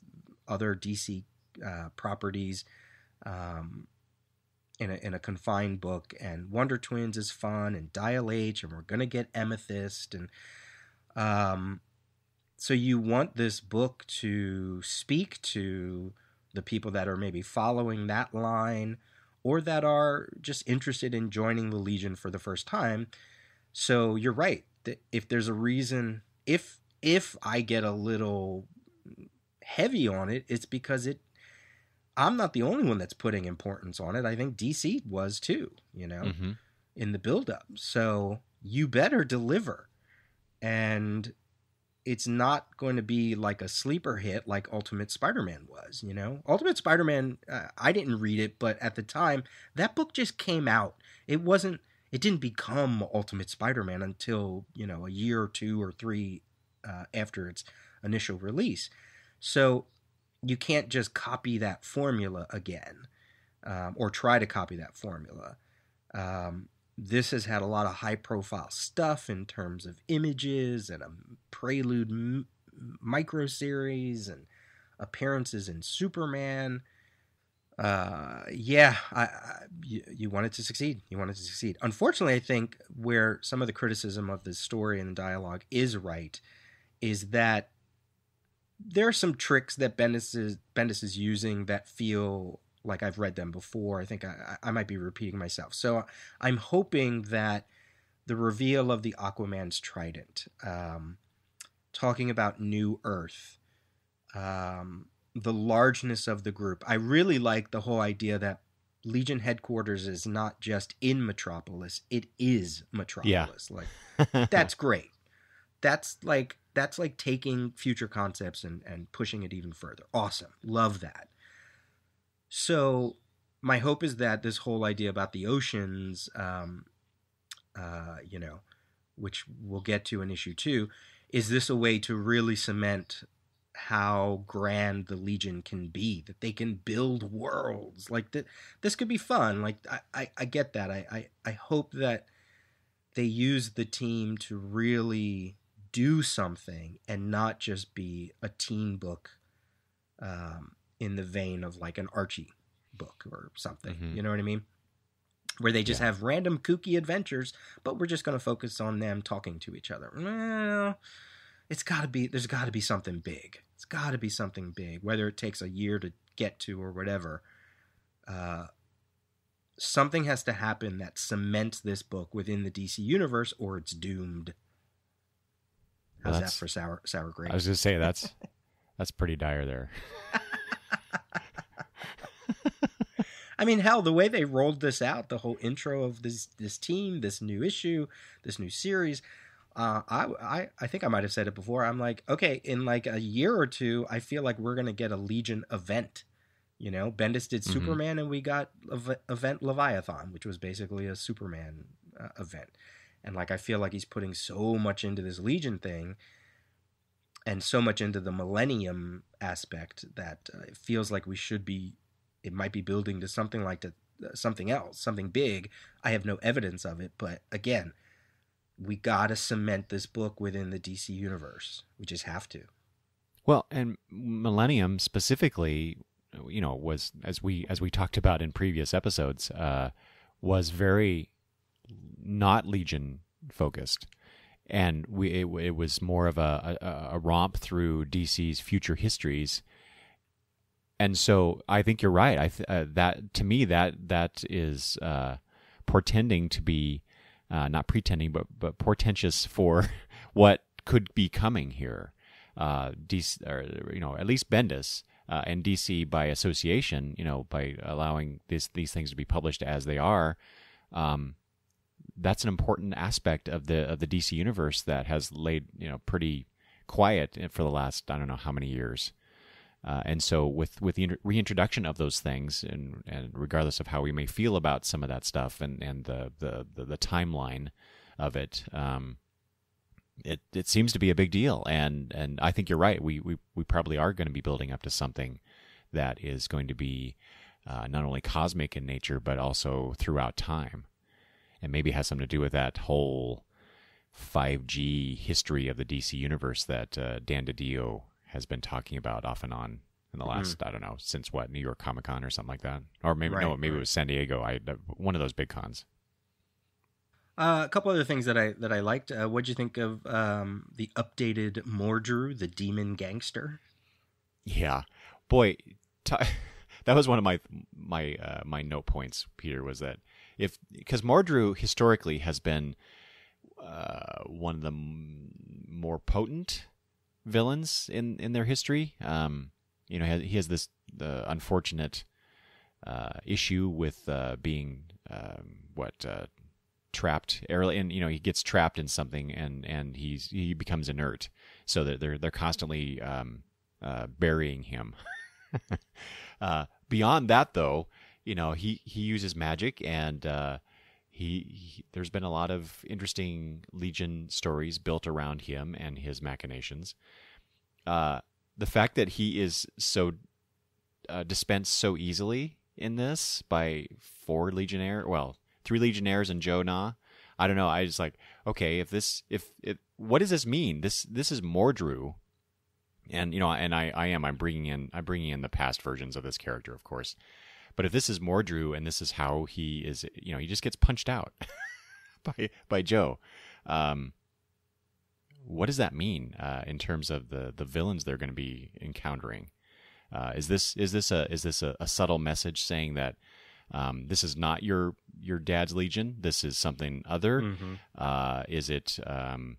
other DC uh, properties um, in a in a confined book. And Wonder Twins is fun, and Dial H, and we're gonna get Amethyst, and um, so you want this book to speak to the people that are maybe following that line or that are just interested in joining the Legion for the first time. So you're right. If there's a reason, if if I get a little heavy on it, it's because it I'm not the only one that's putting importance on it. I think DC was too, you know, mm-hmm. in the buildup. So you better deliver. And it's not going to be like a sleeper hit like Ultimate Spider Man was, you know? Ultimate Spider Man, uh, I didn't read it, but at the time, that book just came out. It wasn't, it didn't become Ultimate Spider Man until, you know, a year or two or three uh, after its initial release. So you can't just copy that formula again um, or try to copy that formula. Um, this has had a lot of high profile stuff in terms of images and a prelude m- micro series and appearances in Superman. Uh, yeah, I, I, you, you wanted to succeed. You wanted to succeed. Unfortunately, I think where some of the criticism of the story and the dialogue is right is that there are some tricks that Bendis is, Bendis is using that feel like I've read them before. I think I, I might be repeating myself. So I'm hoping that the reveal of the Aquaman's trident, um, talking about New Earth, um, the largeness of the group. I really like the whole idea that Legion headquarters is not just in Metropolis; it is Metropolis. Yeah. Like that's great. That's like that's like taking future concepts and, and pushing it even further. Awesome. Love that. So my hope is that this whole idea about the oceans, um, uh, you know, which we'll get to in issue two, is this a way to really cement how grand the Legion can be? That they can build worlds like that. This could be fun. Like I, I, I get that. I, I, I hope that they use the team to really do something and not just be a teen book um, in the vein of like an Archie book or something. Mm-hmm. You know what I mean? Where they just yeah. have random kooky adventures, but we're just going to focus on them talking to each other. Well, it's got to be, there's got to be something big. It's got to be something big, whether it takes a year to get to or whatever. Uh, something has to happen that cements this book within the DC universe, or it's doomed. How's that for sour sour grapes? I was gonna say that's that's pretty dire there. I mean, hell, the way they rolled this out, the whole intro of this this team, this new issue, this new series, uh, I, I I think I might have said it before. I'm like, okay, in like a year or two, I feel like we're gonna get a Legion event. You know, Bendis did mm-hmm. Superman, and we got event Leviathan, which was basically a Superman uh, event and like I feel like he's putting so much into this Legion thing and so much into the Millennium aspect that uh, it feels like we should be it might be building to something like to uh, something else, something big. I have no evidence of it, but again, we got to cement this book within the DC universe. We just have to. Well, and Millennium specifically, you know, was as we as we talked about in previous episodes, uh, was very not Legion focused, and we it, it was more of a, a, a romp through DC's future histories. And so I think you're right. I th- uh, that to me that that is uh, portending to be uh, not pretending, but but portentous for what could be coming here. Uh, DC, or, you know, at least Bendis uh, and DC by association, you know, by allowing these these things to be published as they are, um, that's an important aspect of the of the DC universe that has laid you know pretty quiet for the last I don't know how many years. Uh, and so with with the reintroduction of those things, and and regardless of how we may feel about some of that stuff, and and the the the, the timeline of it, um, it it seems to be a big deal. And and I think you're right. We we we probably are going to be building up to something that is going to be uh, not only cosmic in nature, but also throughout time and maybe has something to do with that whole 5G history of the DC universe that uh, Dan DiDio has been talking about off and on in the last mm-hmm. I don't know since what New York Comic Con or something like that, or maybe right, no, maybe right. it was San Diego. I one of those big cons. Uh, a couple other things that I that I liked. Uh, what'd you think of um, the updated Mordru, the demon gangster? Yeah, boy, t- that was one of my my uh, my note points. Peter was that if because Mordru historically has been uh, one of the m- more potent villains in in their history. Um, you know, he has this unfortunate uh, issue with uh, being um, what uh, trapped early, and you know he gets trapped in something, and and he's he becomes inert, so that they're they're constantly um, uh, burying him. beyond that, though, you know he he uses magic, and uh, he, he there's been a lot of interesting Legion stories built around him and his machinations. Uh, the fact that he is so uh, dispensed so easily in this by four legionnaire, well, three legionnaires and Jo Nah. I don't know. I just like okay. If this, if what does this mean? This this is Mordru, and you know, and I I am I'm bringing in I'm bringing in the past versions of this character, of course. But if this is Mordru and this is how he is, you know, he just gets punched out by by Jo. Um, what does that mean uh, in terms of the the villains they're going to be encountering? Uh, is this is this a is this a, a subtle message saying that um, this is not your your dad's legion? This is something other. Mm-hmm. Uh, is it um,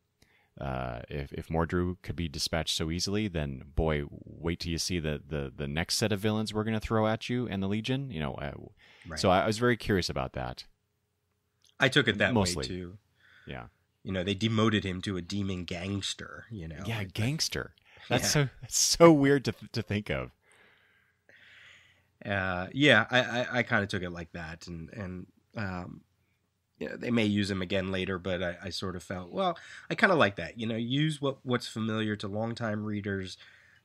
uh, if if Mordru could be dispatched so easily, then boy, wait till you see the the, the next set of villains we're going to throw at you and the legion. You know, uh, Right. so I, I was very curious about that. I took it that Mostly. way too. Yeah, You know, they demoted him to a demon gangster. You know, yeah, Like, gangster. That's Yeah. so that's so weird to to think of. uh, yeah, I, I, I kind of took it like that, and and um, you know, they may use him again later, but I, I sort of felt well, I kind of like that. You know, use what what's familiar to longtime readers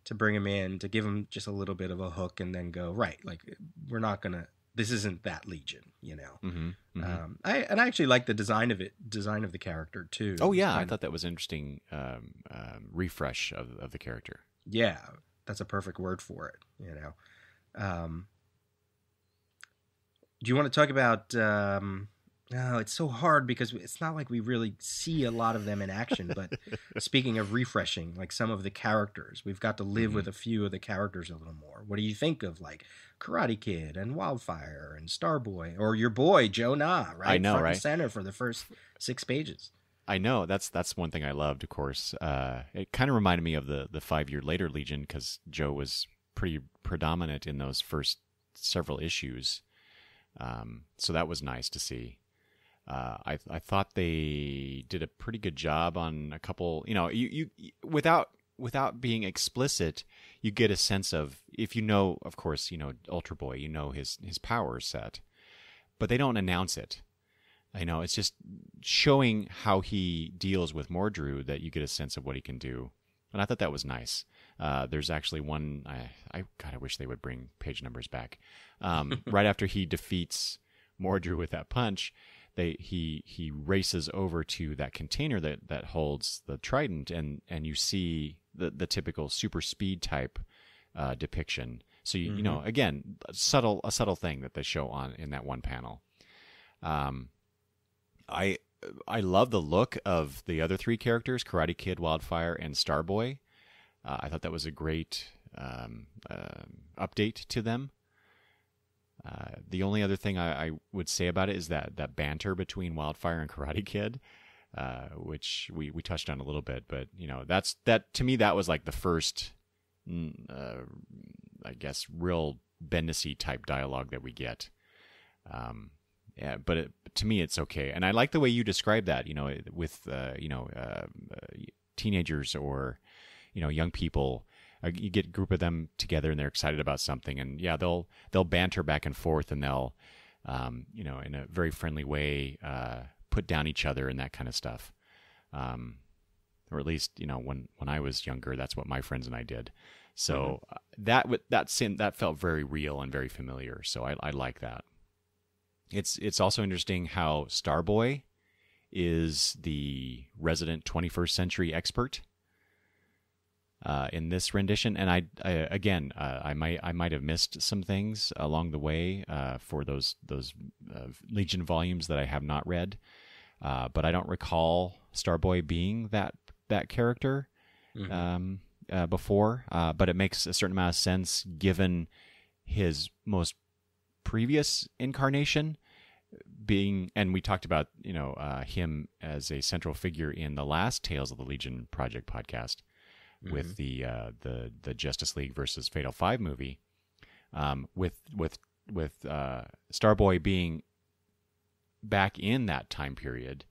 to bring him in to give him just a little bit of a hook, and then go right. Like we're not gonna. This isn't that Legion, you know. Mm-hmm, Um, I and I actually like the design of it, design of the character too. oh yeah, I thought that was interesting. Um, um, refresh of of the character. yeah, that's a perfect word for it. You know. Um, do you want to talk about? No, it's so hard because it's not like we really see a lot of them in action. But speaking of refreshing, like some of the characters, we've got to live Mhm. with a few of the characters a little more. What do you think of like Karate Kid and Wildfire and Starboy or your boy Jo Nah? Right, I know, Front right? And center for the first six pages. I know that's that's one thing I loved. Of course, uh, it kind of reminded me of the the five year later Legion because Jo was pretty predominant in those first several issues. Um, so that was nice to see. Uh, I I thought they did a pretty good job on a couple. You know, you you without without being explicit, you get a sense of if you know, of course, you know Ultra Boy, you know his his power set, but they don't announce it. I know it's just showing how he deals with Mordru that you get a sense of what he can do, and I thought that was nice. Uh, there's actually one I I God I wish they would bring page numbers back. Um, right after he defeats Mordru with that punch, they he he races over to that container that that holds the trident, and and you see the the typical super speed type uh, depiction. So you, you know again a subtle a subtle thing that they show on in that one panel. Um, I I love the look of the other three characters: Karate Kid, Wildfire, and Starboy. Uh, I thought that was a great um, uh, update to them. Uh, the only other thing I, I would say about it is that that banter between Wildfire and Karate Kid, uh, which we, we touched on a little bit, but you know that's that to me that was like the first, mm, uh, I guess, real Bendisy type dialogue that we get. Um, yeah, but it, to me it's okay, and I like the way you describe that. You know, with uh, you know uh, teenagers or you know young people uh, you get a group of them together and they're excited about something and yeah they'll they'll banter back and forth and they'll um, you know in a very friendly way uh, put down each other and that kind of stuff. Um, or at least you know when when I was younger that's what my friends and I did. So uh, that that sin that felt very real and very familiar. So I, I like that. It's it's also interesting how Starboy is the resident 21st century expert uh, in this rendition. And I, I again, uh, I might I might have missed some things along the way uh, for those those uh, Legion volumes that I have not read. Uh, but I don't recall Starboy being that that character Mhm. um, uh, before. Uh, but it makes a certain amount of sense given his most previous incarnation being and we talked about you know uh, him as a central figure in the last tales of the legion project podcast with the uh, the the justice league versus fatal five movie um, with with with uh, Starboy being back in that time period,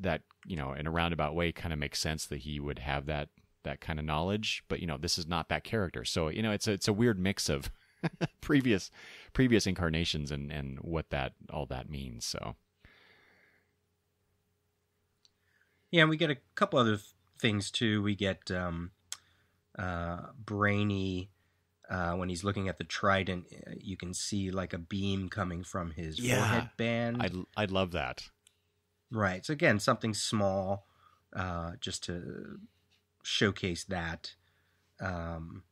that you know, in a roundabout way, kind of makes sense that he would have that that kind of knowledge. But you know, this is not that character, so you know, it's a, it's a weird mix of previous previous incarnations and and what that all that means. So Yeah, and we get a couple other th- things too. We get um, uh, Brainy uh, when he's looking at the trident. uh, You can see like a beam coming from his Yeah. forehead band. I I love that. Right. So again, something small, uh, just to showcase that. Um,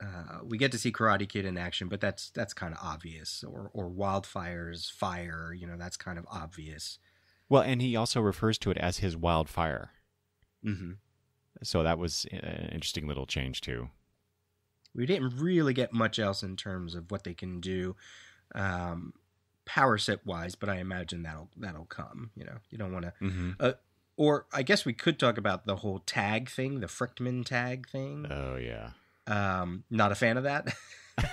uh, we get to see Karate Kid in action, but that's that's kind of obvious. Or or wildfires, fire. You know, that's kind of obvious. Well, and he also refers to it as his wildfire. Hmm So that was an interesting little change too. We didn't really get much else in terms of what they can do, um, power set wise, but I imagine that'll that'll come. You know, you don't want to. Mm-hmm. Or I guess we could talk about the whole tag thing, the Fraction tag thing. Oh yeah. Um, not a fan of that.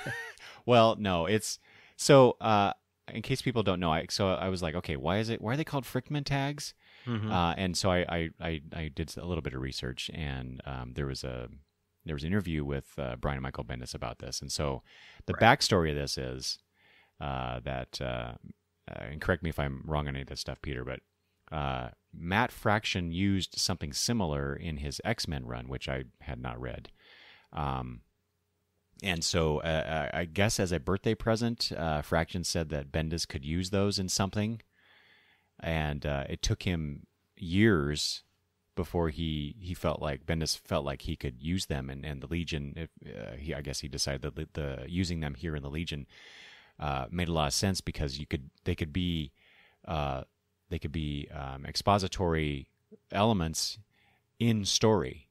Well, no, it's so. Uh, in case people don't know, I so I was like, okay, why is it? Why are they called Fraction tags? Mhm. Uh, and so I, I, I, I did a little bit of research, and um, there was a there was an interview with uh, Brian Michael Bendis about this. And so the Right. backstory of this is uh, that, uh, uh, and correct me if I'm wrong on any of this stuff, Peter, but uh, Matt Fraction used something similar in his X Men run, which I had not read. Um, and so uh, I I guess as a birthday present, uh, Fraction said that Bendis could use those in something, and uh, it took him years before he he felt like Bendis felt like he could use them, and, and the Legion. If, uh, he I guess he decided that the, the using them here in the Legion uh, made a lot of sense because you could they could be uh, they could be um, expository elements in story.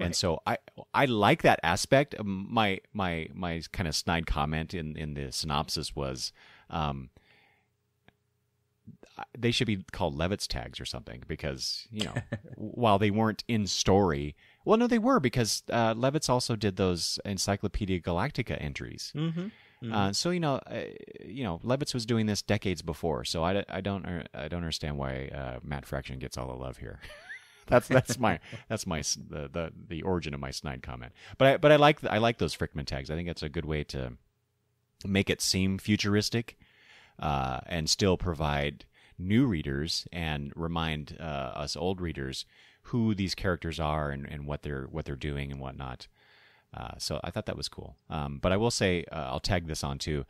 And so I I like that aspect. My my my kind of snide comment in in the synopsis was, um, they should be called Levitz tags or something because you know while they weren't in story, well no they were because uh, Levitz also did those Encyclopedia Galactica entries. Mhm. Mhm. Uh, so you know, uh, you know, Levitz was doing this decades before. So I, I don't I don't understand why uh, Matt Fraction gets all the love here. that's that's my that's my the, the the origin of my snide comment. But I but I like I like those Fraction tags. I think that's a good way to make it seem futuristic uh, and still provide new readers and remind uh, us old readers who these characters are and, and what they're what they're doing and whatnot. Uh, so I thought that was cool. Um, but I will say uh, I'll tag this on too.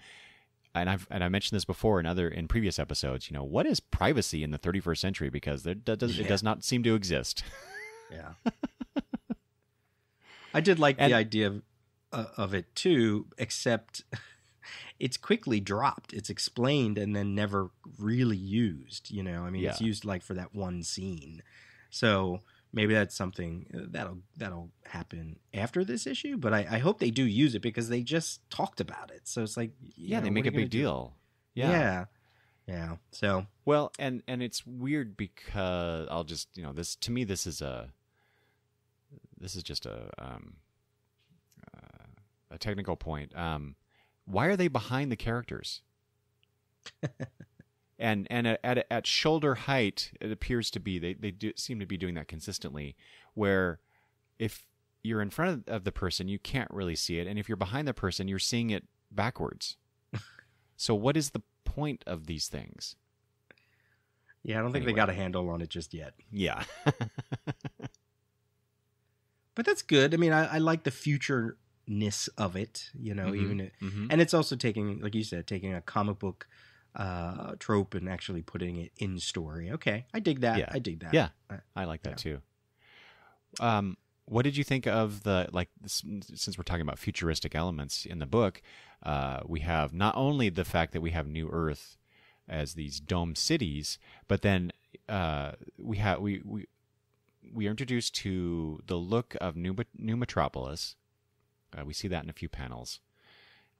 And I've and I mentioned this before in other in previous episodes. You know what is privacy in the 31st century because there that does, it does not seem to exist. Yeah. I did like And- the idea of, uh, of it too, except it's quickly dropped. It's explained and then never really used. You know, I mean, it's used like for that one scene. So maybe that's something uh, that'll that'll happen after this issue. But I, I hope they do use it because they just talked about it. So it's like, yeah, know, they make a big deal. Yeah. Yeah. yeah, yeah. So Well, and and it's weird because I'll just you know this to me this is a this is just a um, uh, a technical point. Um, why are they behind the characters? and and at, at at shoulder height, it appears to be they they do seem to be doing that consistently. Where if you're in front of, the person, you can't really see it, and if you're behind the person, you're seeing it backwards. so what is the point of these things? yeah, I don't think Anyway. they got a handle on it just yet. Yeah. But that's good. I mean, I, I like the futureness of it. You know, Mhm. even it, mm-hmm. and it's also taking, like you said, taking a comic book uh, trope and actually putting it in story. Okay, I dig that. Yeah. I dig that. Yeah. Uh, I like that too. Um, what did you think of the like? Since we're talking about futuristic elements in the book, uh, we have not only the fact that we have New Earth as these dome cities, but then uh, we have we we we are introduced to the look of New New Metropolis. Uh, we see that in a few panels,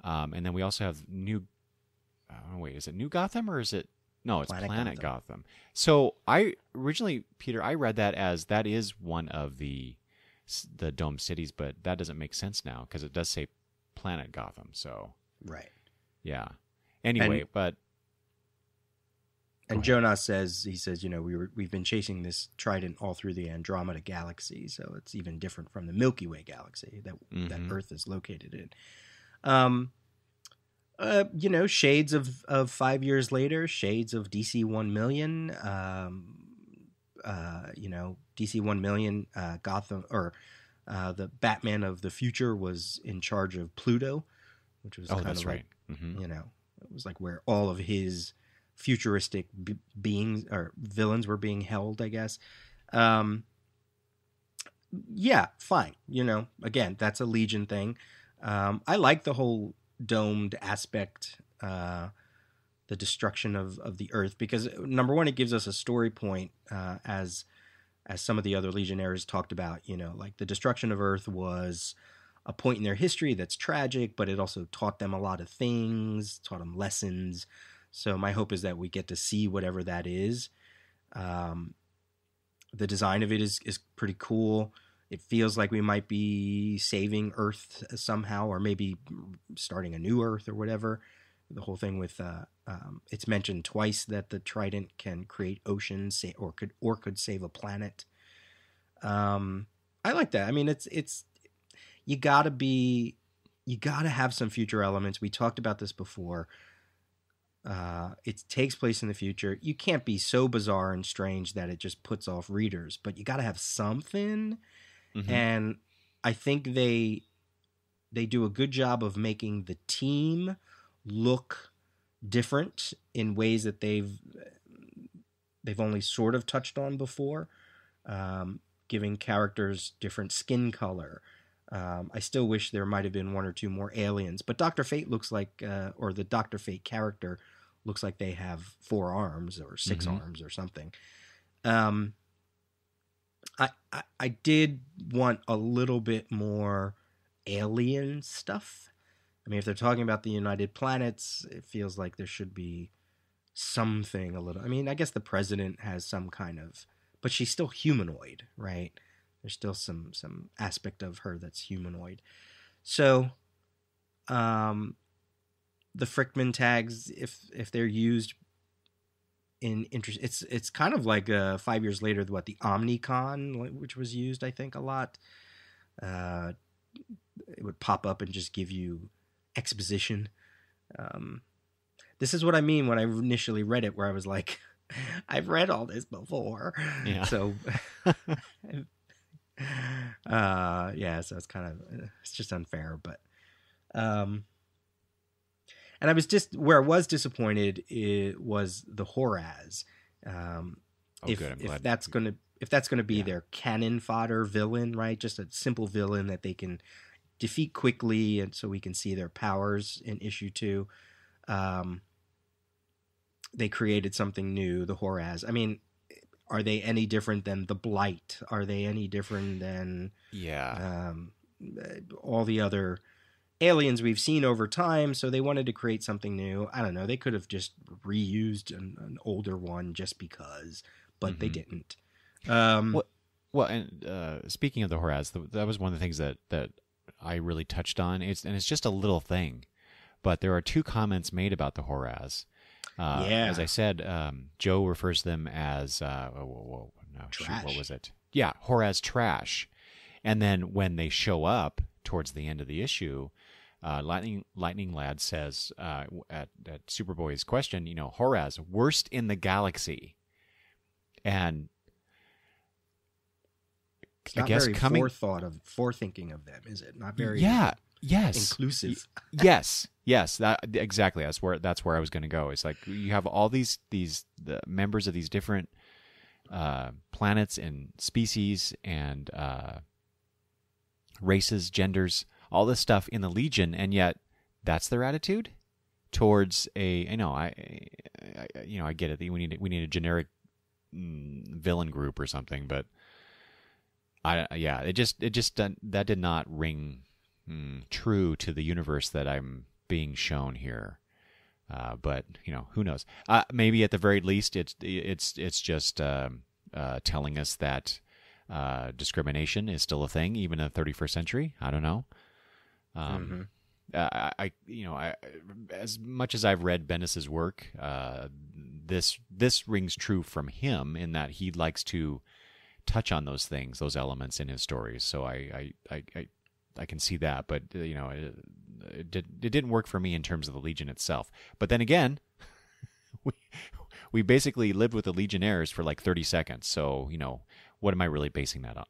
um, and then we also have New. Oh, wait, is it New Gotham or is it? No, it's Planet Planet, Gotham. Gotham. So I originally, Peter, I read that as that is one of the the dome cities, but that doesn't make sense now because it does say planet Gotham. So Right. yeah. Anyway, And- but And Jonas says he says, you know, we were we've been chasing this trident all through the Andromeda galaxy, so it's even different from the Milky Way galaxy that that Mhm. Earth is located in. Um uh, you know, shades of, of five years later, shades of DC one million, um, uh, you know, DC one million, uh, Gotham or uh, the Batman of the future was in charge of Pluto, which was oh, kind that's of right. like hmm you know it was like where all of his futuristic b- beings or villains were being held i guess um yeah fine you know again that's a legion thing um i like the whole domed aspect uh the destruction of of the earth because number one it gives us a story point uh as as some of the other legionnaires talked about you know like the destruction of earth was a point in their history that's tragic, but it also taught them a lot of things, taught them lessons. So my hope is that we get to see whatever that is. Um, the design of it is is pretty cool. It feels like we might be saving Earth somehow, or maybe starting a new Earth or whatever. The whole thing with uh, um, it's mentioned twice that the Trident can create oceans, or could or could save a planet. Um, I like that. I mean, it's it's you gotta be you gotta have some future elements we talked about this before uh, it takes place in the future. You can't be so bizarre and strange that it just puts off readers but you gotta have something. Mhm. and i think they they do a good job of making the team look different in ways that they've they've only sort of touched on before. Um, giving characters different skin color. Um, I still wish there might have been one or two more aliens, but Doctor Fate looks like, uh, or the Doctor Fate character looks like they have four arms or 6 Mhm. arms or something. Um, I, I I did want a little bit more alien stuff. I mean, if they're talking about the United Planets, it feels like there should be something a little. I mean, I guess the president has some kind of, but she's still humanoid, right? There's still some some aspect of her that's humanoid. So, um, the Frickman tags, if if they're used in interest, it's it's kind of like uh, five years later what the Omnicom, which was used, I think, a lot. Uh, it would pop up and just give you exposition. Um, this is what I mean when I initially read it, where I was like, I've read all this before. Yeah. So, uh, yeah, so it's kind of, it's just unfair, but, um, and I was just, where I was disappointed it was the Horraz. Um, oh, if, good. I'm if that's going to, if that's going to be Yeah. their cannon fodder villain, right? Just a simple villain that they can defeat quickly, and so we can see their powers in issue two. Um, they created something new, the Horraz. I mean, are they any different than the Blight? Are they any different than yeah. um, all the other aliens we've seen over time? So they wanted to create something new. I don't know. They could have just reused an, an older one just because, but they Mhm. didn't. Um, What- Well, and uh, speaking of the Horraz, that was one of the things that that I really touched on. It's and it's just a little thing, but there are two comments made about the Horraz. Uh, Yeah. As I said, um, Jo refers to them as uh, whoa, whoa, no, shoot, what was it? Yeah, Horraz trash. And then when they show up towards the end of the issue, uh, Lightning Lightning Lad says uh, at, at Superboy's question, you know, Horraz worst in the galaxy, and it's I guess very coming- forethought of forethinking of them, is it? Not very yeah, yes, inclusive. yes, yes. That exactly. That's where that's where I was going to go. It's like you have all these these the members of these different uh, planets and species and uh, races, genders, all this stuff in the Legion, and yet that's their attitude towards a. I know, I, I you know, I get it. We need we need a generic mm, villain group or something, but I yeah, it just it just that did not ring mm, true to the universe that I'm being shown here. Uh, but you know, who knows? Uh, maybe at the very least, it's it's it's just um uh, telling us that uh, discrimination is still a thing, even in the 31st century. I don't know. Um, Mhm. uh, I, you know, I, as much as I've read Bendis's work, uh, this this rings true from him in that he likes to touch on those things, those elements in his stories. So I, I, I, I, I can see that, but uh, you know, it, it, did, it didn't work for me in terms of the Legion itself. But then again, we we basically lived with the Legionnaires for like thirty seconds. So you know, what am I really basing that on?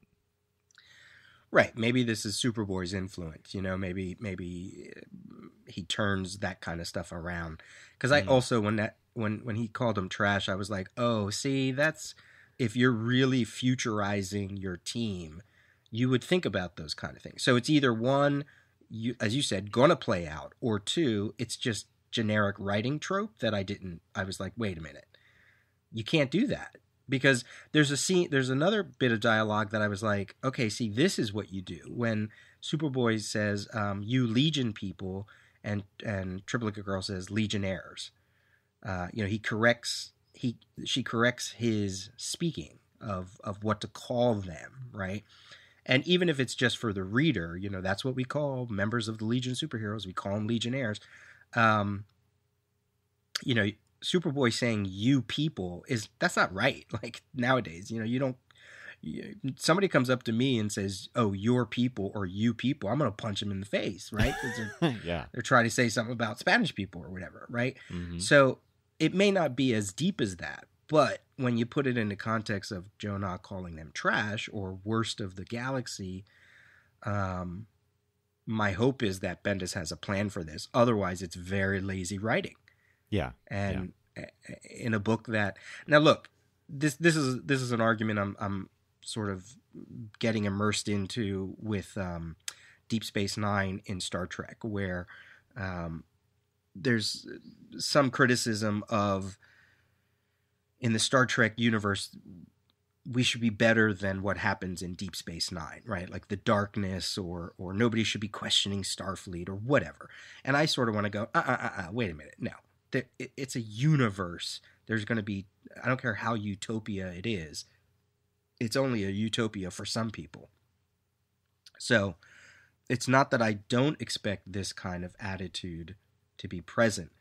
Right. Maybe this is Superboy's influence. You know, maybe maybe uh, he turns that kind of stuff around. Because I mm. also when that when when he called him trash, I was like, oh, see, that's if you're really futurizing your team, you would think about those kind of things. So it's either one, you as you said, gonna play out, or two, it's just generic writing trope that I didn't. I was like, wait a minute, you can't do that because there's a scene there's another bit of dialogue that i was like okay see this is what you do. When superboy says um, you legion people and and triplicate girl says legionnaires. Uh, you know he corrects he she corrects his speaking of of what to call them right? And even if it's just for the reader you know that's what we call members of the legion superheroes. We call them legionnaires. Um, you know Superboy saying "you people" is that's not right. Like nowadays, you know, you don't. You, somebody comes up to me and says, "Oh, your people" or "you people," I'm gonna punch them in the face, right? They're, yeah, they're trying to say something about Spanish people or whatever, right? Mm-hmm. So it may not be as deep as that, but when you put it into context of Jo Nah calling them trash or worst of the galaxy, um, my hope is that Bendis has a plan for this. Otherwise, it's very lazy writing. Yeah. And yeah. in a book that now look, this this is this is an argument I'm I'm sort of getting immersed into with um, Deep Space Nine in Star Trek, where um, there's some criticism of in the Star Trek universe we should be better than what happens in Deep Space Nine, right? Like the darkness, or or nobody should be questioning Starfleet or whatever. And I sort of want to go, uh, uh, uh, uh, wait a minute, no, it's a universe. There's going to be, I don't care how utopia it is, it's only a utopia for some people. So it's not that I don't expect this kind of attitude to be present.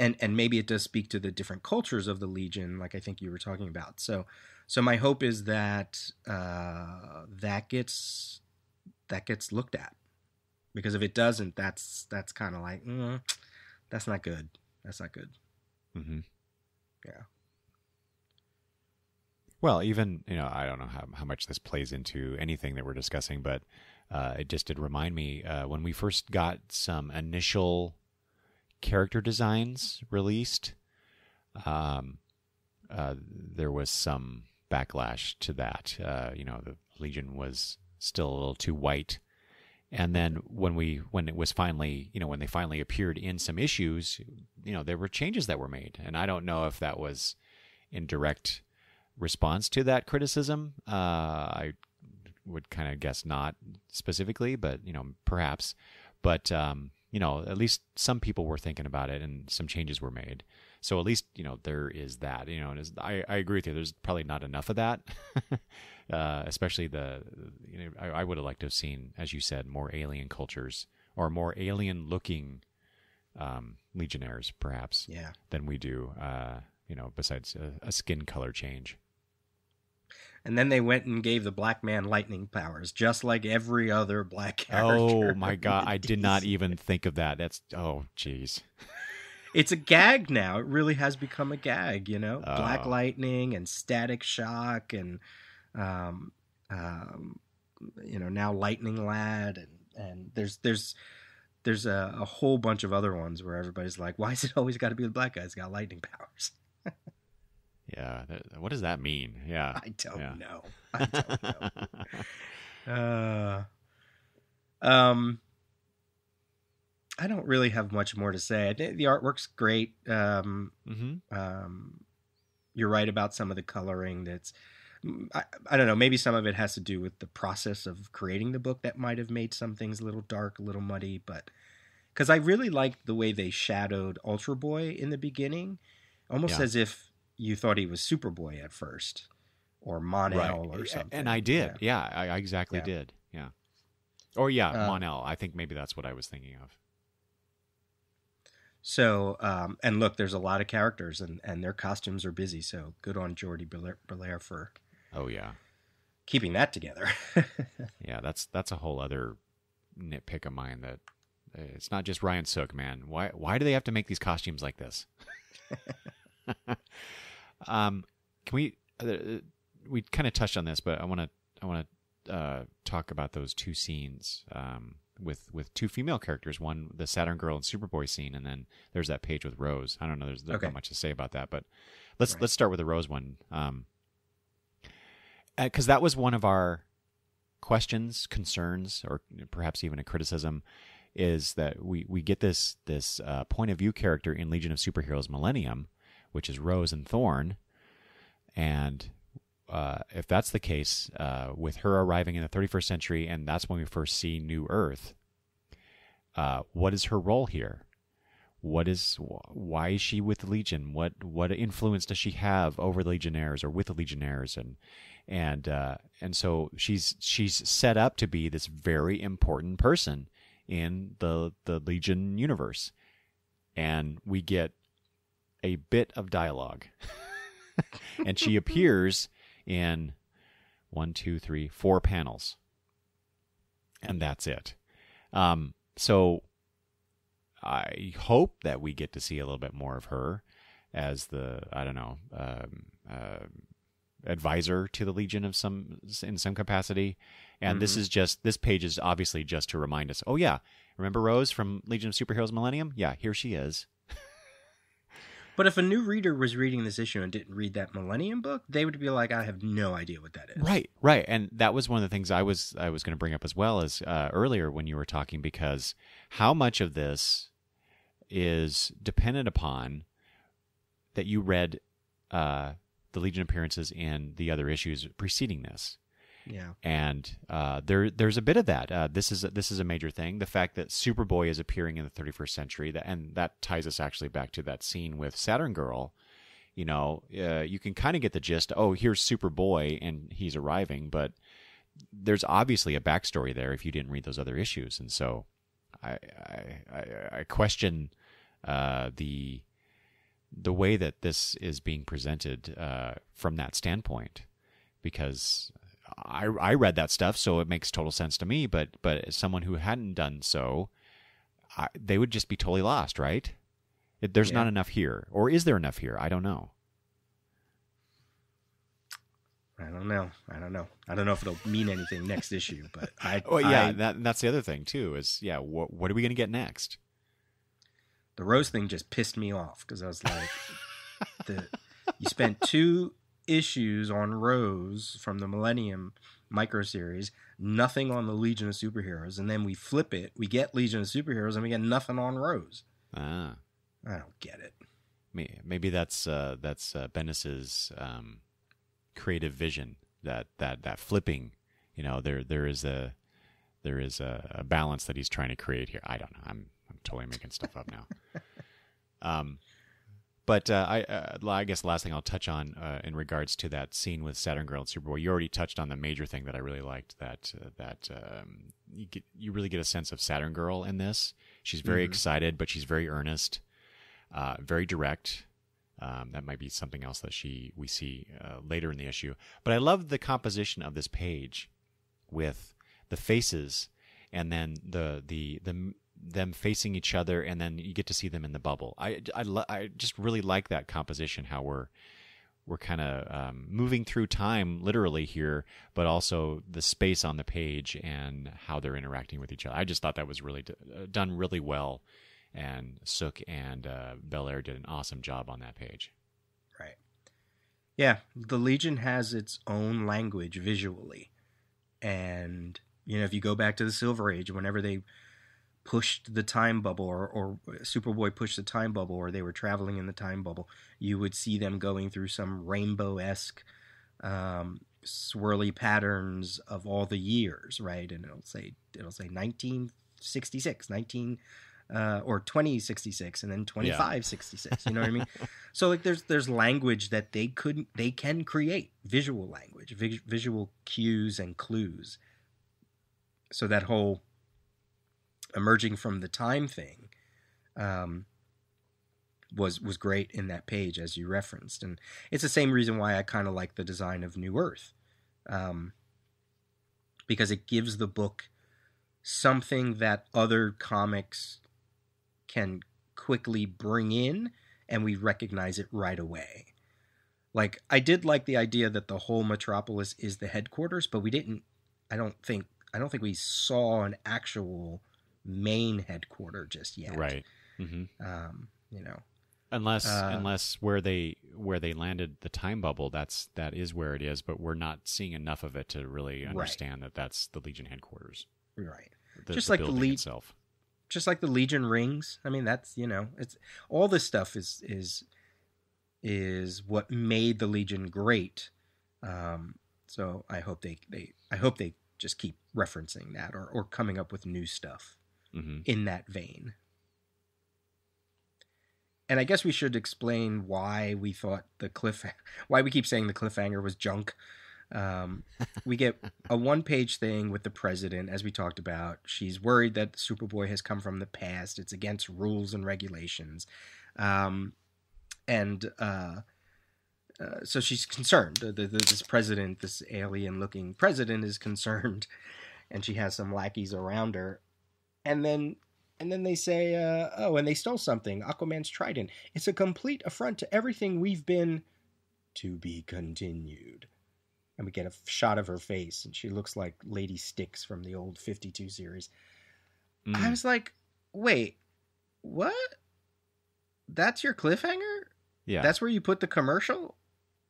And, and maybe it does speak to the different cultures of the Legion, like I think you were talking about. So, so my hope is that uh, that gets that gets looked at, because if it doesn't, that's that's kind of like mm, that's not good. That's not good. Mm-hmm. Yeah. Well, even you know, I don't know how how much this plays into anything that we're discussing, but uh, it just did remind me uh, when we first got some initial character designs released. Um, uh, there was some backlash to that. Uh, you know, the Legion was still a little too white and then when we when it was finally you know when they finally appeared in some issues you know there were changes that were made. And i don't know if that was in direct response to that criticism. Uh, i would kind of guess not specifically but you know perhaps. But um, you know at least some people were thinking about it and some changes were made so at least you know there is that you know and I, I agree with you there's probably not enough of that uh, especially the you know I, I, would have liked to have seen, as you said, more alien cultures or more alien looking um, legionnaires, perhaps, yeah. than we do. Uh, you know, besides a, a, skin color change. And then they went and gave the black man lightning powers, just like every other black character. Oh my god, I did not even think of that. That's oh jeez. it's a gag now. It really has become a gag, you know. Black oh. lightning and static shock and um, um, you know now Lightning Lad and and there's there's there's a, a, whole bunch of other ones where everybody's like, why is it always got to be the black guy? He's got lightning powers. yeah, what does that mean? Yeah, I don't yeah. know. I don't know. uh, um, I don't really have much more to say. The artwork's great. Um, mm-hmm. um, you're right about some of the coloring. That's I, I, don't know. Maybe some of it has to do with the process of creating the book that might have made some things a little dark, a little muddy. But because I really liked the way they shadowed Ultra Boy in the beginning, almost yeah. as if you thought he was Superboy at first, or Mon-El right. or something. And I did. Yeah, yeah I, I, exactly yeah. did. Yeah. Or yeah, uh, Mon-El. I think maybe that's what I was thinking of. So, um, and look, there's a lot of characters, and, and their costumes are busy. So, good on Jordie Bellaire for oh yeah keeping that together. yeah, that's that's a whole other nitpick of mine. That uh, it's not just Ryan Sook, man. Why why do they have to make these costumes like this? um, can we? Uh, we kind of touched on this, but I want to I want to uh, talk about those two scenes. Um, with with two female characters. One, the Saturn Girl and Superboy scene, and then there's that page with Rose. I don't know. There's, there's okay. not much to say about that, but let's right. let's start with the Rose one. Um, because uh, that was one of our questions, concerns, or perhaps even a criticism, is that we we get this this uh, point of view character in Legion of Superheroes Millennium, which is Rose and Thorn, and uh, if that's the case, uh, with her arriving in the 31st century, and that's when we first see New Earth, uh, what is her role here? What is why is she with the Legion? What what influence does she have over the Legionnaires or with the Legionnaires? And and uh, and so she's she's set up to be this very important person in the the Legion universe, and we get a bit of dialogue, and she appears in one, two, three, four panels, and that's it. Um, so I hope that we get to see a little bit more of her as the I don't know um, uh, advisor to the Legion of some in some capacity. And mm-hmm. this is just this page is obviously just to remind us. Oh yeah, remember Rose from Legion of Superheroes Millennium? Yeah, here she is. But if a new reader was reading this issue and didn't read that Millennium book, they would be like, "I have no idea what that is." Right, right, and that was one of the things I was I was going to bring up as well as uh, earlier when you were talking because how much of this is dependent upon that you read uh, the Legion appearances in the other issues preceding this. Yeah, and uh, there there's a bit of that. Uh, this is this is a major thing. The fact that Superboy is appearing in the 31st century, that and that ties us actually back to that scene with Saturn Girl. You know, uh, you can kind of get the gist. Oh, here's Superboy, and he's arriving, but there's obviously a backstory there if you didn't read those other issues, and so I I, I, I question uh, the the way that this is being presented uh, from that standpoint because I, I read that stuff, so it makes total sense to me. But but as someone who hadn't done so, I, they would just be totally lost, right? It, there's yeah. not enough here, or is there enough here? I don't know. I don't know. I don't know. I don't know if it'll mean anything next issue, but I. Oh yeah, I, that, that's the other thing too. Is yeah, what what are we going to get next? The rose thing just pissed me off because I was like, the you spent two issues on Rose from the Millennium micro series, nothing on the Legion of Superheroes, and then we flip it, we get Legion of Superheroes, and we get nothing on Rose. Ah, I don't get it. Maybe that's uh, that's uh, um, creative vision that that that flipping. You know, there there is a there is a, a balance that he's trying to create here. I don't know. I'm I'm totally making stuff up now. Um, but uh, I, uh, I guess the last thing I'll touch on uh, in regards to that scene with Saturn Girl and Superboy, you already touched on the major thing that I really liked. That uh, that um, you get you really get a sense of Saturn Girl in this. She's very mm-hmm. excited, but she's very earnest, uh, very direct. Um, that might be something else that she we see uh, later in the issue. But I love the composition of this page with the faces and then the the the them facing each other, and then you get to see them in the bubble. I, I, I just really like that composition. How we're we're kind of um, moving through time literally here, but also the space on the page and how they're interacting with each other. I just thought that was really d- uh, done really well, and Sook and uh, Bellaire did an awesome job on that page. Right. Yeah, the Legion has its own language visually, and you know if you go back to the Silver Age, whenever they pushed the time bubble or, or Superboy pushed the time bubble or they were traveling in the time bubble, you would see them going through some rainbow esque um, swirly patterns of all the years, right? And it'll say it'll say 1966, 19 uh, or 2066 and then 2566 yeah. you know what i mean so like there's there's language that they couldn't they can create visual language visual cues and clues so that whole emerging from the time thing, um, was was great in that page as you referenced, and it's the same reason why I kind of like the design of New Earth, um, because it gives the book something that other comics can quickly bring in, and we recognize it right away. Like I did like the idea that the whole metropolis is the headquarters, but we didn't. I don't think. I don't think we saw an actual main headquarter just yet. Right. hmm Um, you know. Unless Uh, unless where they where they landed the time bubble, that's that is where it is, but we're not seeing enough of it to really Right. understand that that's the Legion headquarters. Right. The, Just the like the lead- itself. Just like the Legion rings. I mean, that's you know, it's all this stuff is is is what made the Legion great. Um, so I hope they they I hope they just keep referencing that or or coming up with new stuff. Hmm in that vein. And I guess we should explain why we thought the cliff, why we keep saying the cliffhanger was junk. Um, we get a one-page thing with the president, as we talked about. She's worried that Superboy has come from the past. It's against rules and regulations, um, and uh, uh, so she's concerned. The, the, this president, this alien-looking president, is concerned, and she has some lackeys around her and then and then they say, uh, "Oh, and they stole something. Aquaman's trident. It's a complete affront to everything we've been to be continued." And we get a shot of her face, and she looks like Lady Styx from the old Fifty Two series. Mm. I was like, "Wait, what? That's your cliffhanger? yeah. That's where you put the commercial?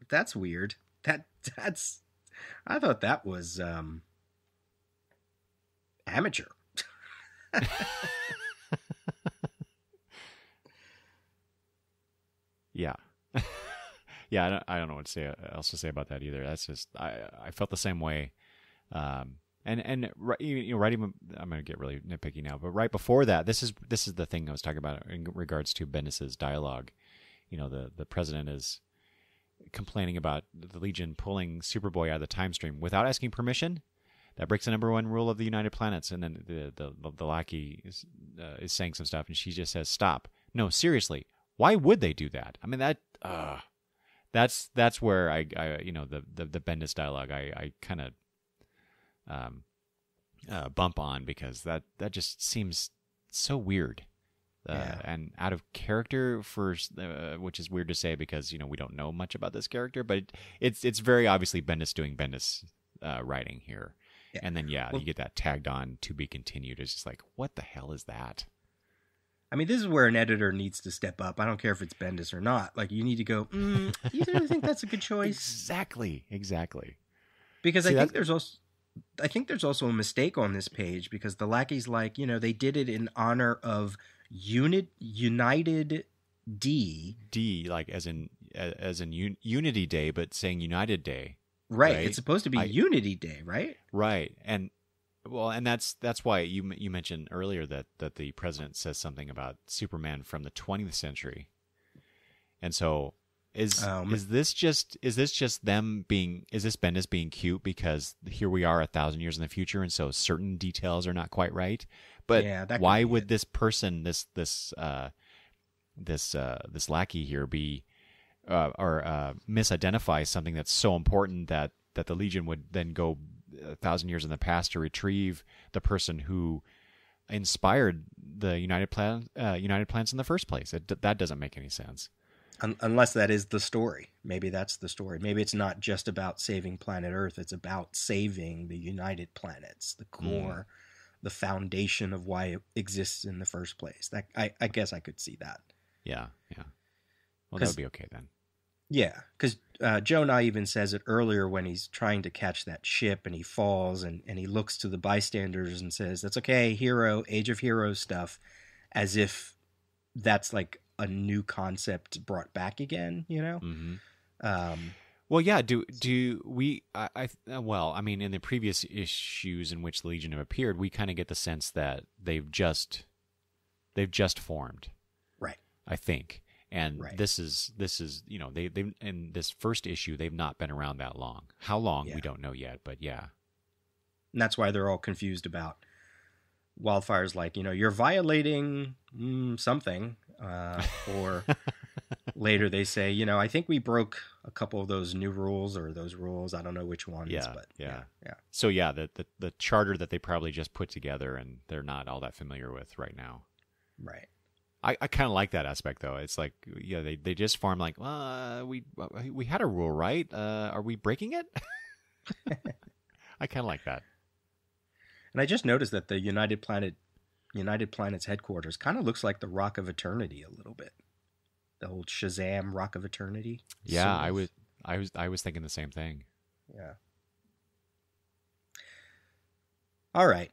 That's weird. That that's. I thought that was um amateur." Yeah. yeah, I don't, I don't know what to say else to say about that either. That's just I I felt the same way. Um and and right, you know right even I'm going to get really nitpicky now, but right before that, this is this is the thing I was talking about in regards to Bendis's dialogue. You know, the the president is complaining about the Legion pulling Superboy out of the time stream without asking permission. That breaks the number one rule of the United Planets. And then the the the, the lackey is, uh, is saying some stuff, and she just says, "Stop! No, seriously, why would they do that? I mean that uh that's that's where I, I you know the the, the Bendis dialogue I I kind of um uh, bump on because that that just seems so weird. Uh, Yeah. and out of character for uh, which is weird to say because you know we don't know much about this character but it, it's it's very obviously Bendis doing Bendis uh, writing here Yeah. and then yeah Well- you get that tagged on to be continued it's just like what the hell is that I mean, this is where an editor needs to step up. I don't care if it's Bendis or not. Like, you need to go. Mm, you really think that's a good choice? exactly exactly Because See, I think that's- there's also, I think there's also a mistake on this page because the lackey's like, you know, they did it in honor of Unit United D, D like as in as in un- Unity Day, but saying United Day, right? Right. It's supposed to be I- Unity Day, right? right? And well, and that's that's why you you mentioned earlier that that the president says something about Superman from the 20th century, and so is Um, is this just is this just them being is this Bendis being cute because here we are a thousand years in the future, and so certain details are not quite right, but Yeah, that why would it. this person this this uh this uh this lackey here be uh, or uh, misidentify something that's so important that that the Legion would then go a thousand years in the past to retrieve the person who inspired the United Plan uh, United Plans in the first place. It, that doesn't make any sense. Un- unless that is the story. Maybe that's the story. Maybe it's not just about saving planet Earth. It's about saving the United Planets, the core, the foundation of why it exists in the first place. That I, I guess I could see that. Yeah, yeah. Well, that would be okay then. Yeah, because uh, Jonah even says it earlier when he's trying to catch that ship and he falls and, and he looks to the bystanders and says, That's okay, hero, Age of Heroes stuff, as if that's like a new concept brought back again, you know? hmm Um, Well, yeah. Do do we? I, I well, I mean, in the previous issues in which the Legion have appeared, we kind of get the sense that they've just they've just formed. Right. I think, and Right. this is this is you know they they in this first issue they've not been around that long. How long Yeah. we don't know yet, but yeah. And that's why they're all confused about wildfires like, you know, you're violating mm, something. uh, or later they say, you know, I think we broke a couple of those new rules or those rules. I don't know which ones, Yeah, but yeah. yeah, yeah. So yeah, the, the the charter that they probably just put together and they're not all that familiar with right now. right. I, I kind of like that aspect though. It's like yeah, they they just form like, well, uh, we we had a rule, right? Uh, are we breaking it? I kind of like that. And I just noticed that the United Planet, United Planets headquarters kind of looks like the Rock of Eternity a little bit. The old Shazam Rock of Eternity. Yeah, sort I was I was I was thinking the same thing. Yeah. All right.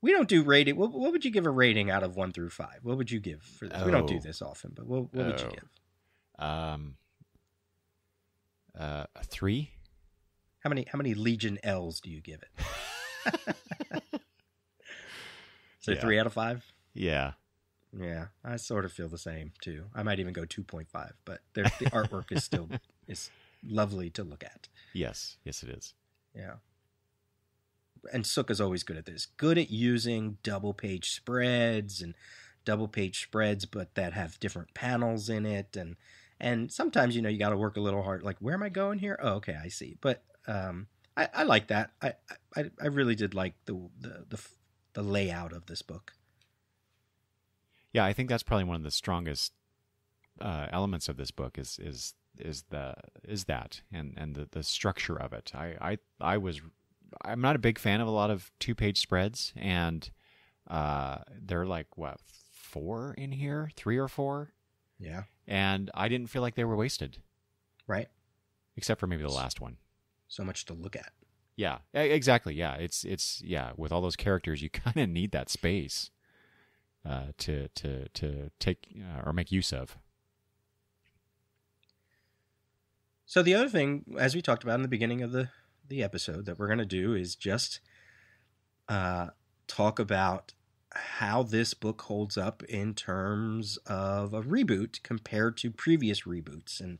We don't do rating. What, what would you give a rating out of one through five? What would you give for this? We don't do Oh. this often, but what, what would you Oh. give? Um, uh, a three. How many how many Legion L's do you give it? so Yeah. three out of five. Yeah, Yeah, I sort of feel the same too. I might even go two point five, but the artwork is still is lovely to look at. yes, yes, it is. Yeah. And Sook's always good at this. Good at using double page spreads and double page spreads, but that have different panels in it. And and sometimes you know you got to work a little hard. Like, where am I going here? Oh, okay, I see. But um, I, I like that. I, I I really did like the the the, the layout of this book. Yeah, I think that's probably one of the strongest uh, elements of this book is is is the is that and and the, the structure of it. I, I I was I'm not a big fan of a lot of two page spreads, and uh, they're like what four in here, three or four, Yeah. and I didn't feel like they were wasted, Right. except for maybe the last one. So much to look at. Yeah, exactly. Yeah, it's it's yeah. With all those characters, you kind of need that space uh, to to to take uh, or make use of. So the other thing, as we talked about in the beginning of the the episode, that we're going to do is just uh, talk about how this book holds up in terms of a reboot compared to previous reboots, and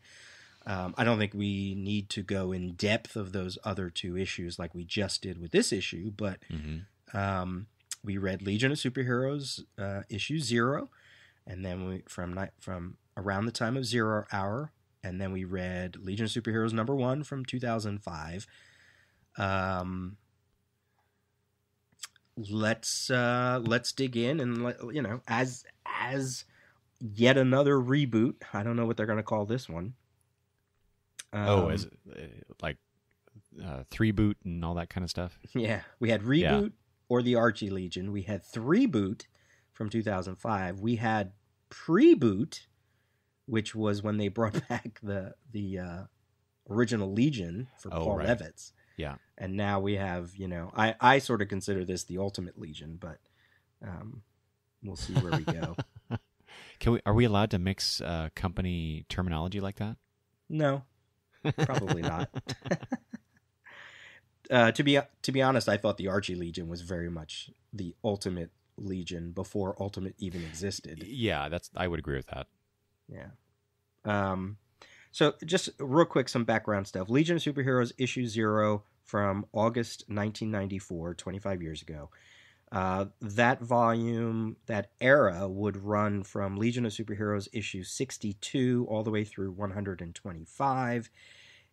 um, I don't think we need to go in depth of those other two issues like we just did with this issue, but Mm-hmm. um, we read Legion of Superheroes uh, issue zero, and then we from ni- from around the time of Zero Hour, and then we read Legion of Superheroes number one from two thousand five. Um, let's uh, let's dig in and let, you know as as yet another reboot. I don't know what they're going to call this one. oh, Um, is it, uh, like uh, three boot and all that kind of stuff. Yeah, we had reboot or the Archie Legion. We had three boot from 2005. We had pre-boot, which was when they brought back the the uh, original Legion for Oh, Paul right. Levitz. Yeah. and now we have you know I I sort of consider this the Ultimate Legion, but um, we'll see where we go. Can we? Are we allowed to mix uh, company terminology like that? no, probably not. uh, to be to be honest, I thought the Archie Legion was very much the Ultimate Legion before Ultimate even existed. Yeah, that's. I would agree with that. Yeah. Um, so just real quick, some background stuff. Legion of Superheroes issue zero from August 1994, 25 years ago. Uh, that volume, that era would run from Legion of Superheroes issue 62 all the way through 125.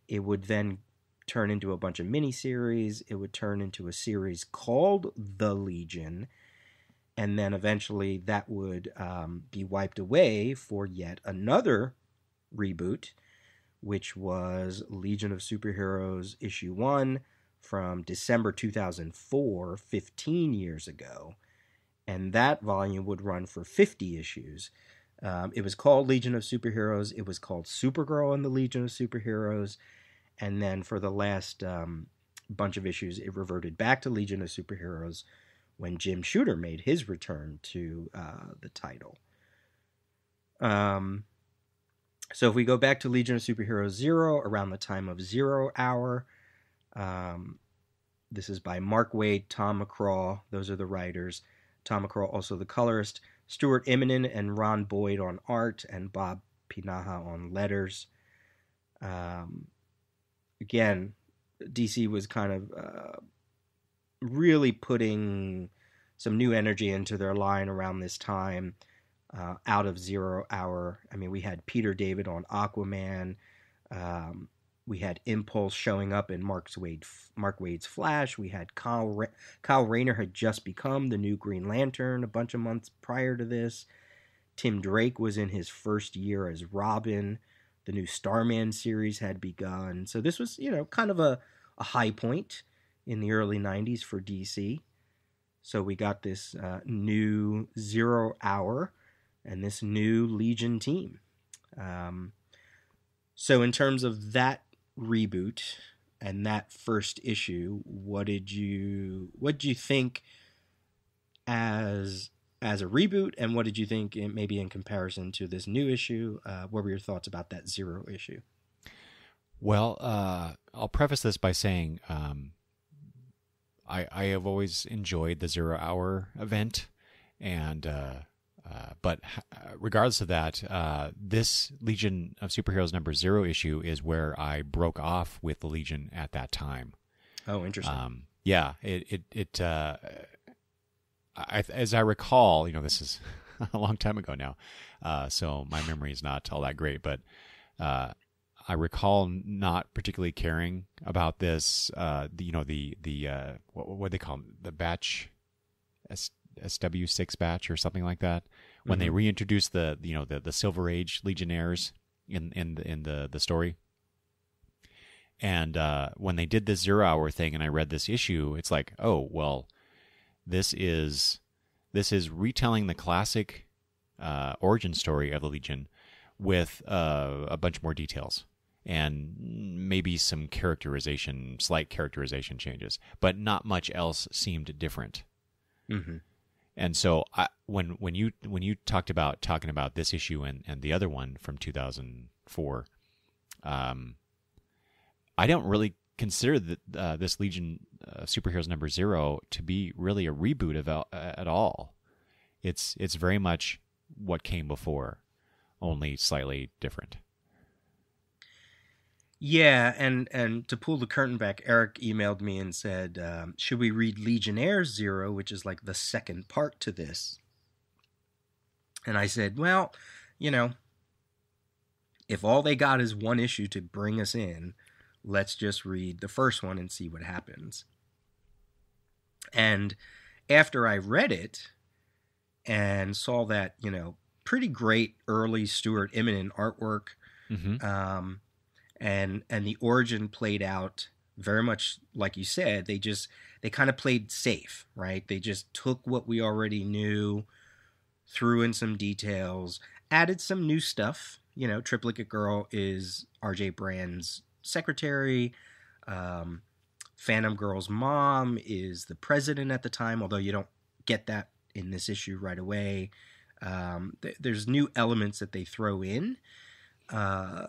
It would then turn into a bunch of miniseries. It would turn into a series called The Legion and then eventually that would um, be wiped away for yet another reboot, which was Legion of Superheroes issue one from December 2004, 15 years ago. And that volume would run for 50 issues. Um, it was called Legion of Superheroes. It was called Supergirl and the Legion of Superheroes. And then for the last um, bunch of issues, it reverted back to Legion of Superheroes when Jim Shooter made his return to uh, the title. Um, so if we go back to Legion of Superheroes Zero, around the time of Zero Hour, um, this is by Mark Waid, Tom McCraw. Those are the writers. Tom McCraw, also the colorist. Stuart Immonen and Ron Boyd on art, and Bob Pinaha on letters. Um, again, DC was kind of uh, really putting some new energy into their line around this time. Uh, out of Zero Hour. I mean, we had Peter David on Aquaman. Um, we had Impulse showing up in Mark Waid, Mark Waid's Flash. We had Kyle, Kyle Rayner had just become the new Green Lantern a bunch of months prior to this. Tim Drake was in his first year as Robin. The new Starman series had begun. So this was, you know, kind of a, a high point in the early 90s for DC. So we got this uh, new Zero Hour and this new Legion team. Um, so, in terms of that reboot and that first issue, what did you what did you think as as a reboot, and what did you think in, maybe in comparison to this new issue? Uh, what were your thoughts about that zero issue? Well, uh, I'll preface this by saying um, I I have always enjoyed the zero hour event, and uh, uh, but uh, regardless of that, uh, this Legion of Superheroes number zero issue is where I broke off with the Legion at that time. Oh, interesting. Um, yeah, it it it. Uh, I, as I recall, you know, this is a long time ago now, uh, so my memory is not all that great. But I recall not particularly caring about this. The, you know, the the what what they call them? the batch. SW6 batch or something like that. When mm-hmm. they reintroduced the you know the the Silver Age Legionnaires in in the, in the the story. And uh, when they did this zero hour thing, and I read this issue, it's like, oh well, this is this is retelling the classic uh, origin story of the Legion with uh, a bunch more details and maybe some characterization, slight characterization changes, but not much else seemed different. Mm-hmm. And so I, when when you when you talked about talking about this issue and, and the other one from 2004, um, I don't really consider that uh, this Legion uh, Superheroes number zero to be really a reboot of uh, at all. It's it's very much what came before, only slightly different. Yeah, and and to pull the curtain back, Eric emailed me and said, um, "Should we read Legionnaires Zero, which is like the second part to this?" And I said, "Well, you know, if all they got is one issue to bring us in, let's just read the first one and see what happens." And after I read it and saw that, you know, pretty great early Stuart Immonen artwork. Mm-hmm. Um, and and the origin played out very much like you said they just they kind of played safe right? They just took what we already knew threw in some details added some new stuff. You know triplicate girl is rj brand's secretary. Um, phantom girl's mom is the president at the time although you don't get that in this issue right away. Um, th- there's new elements that they throw in uh,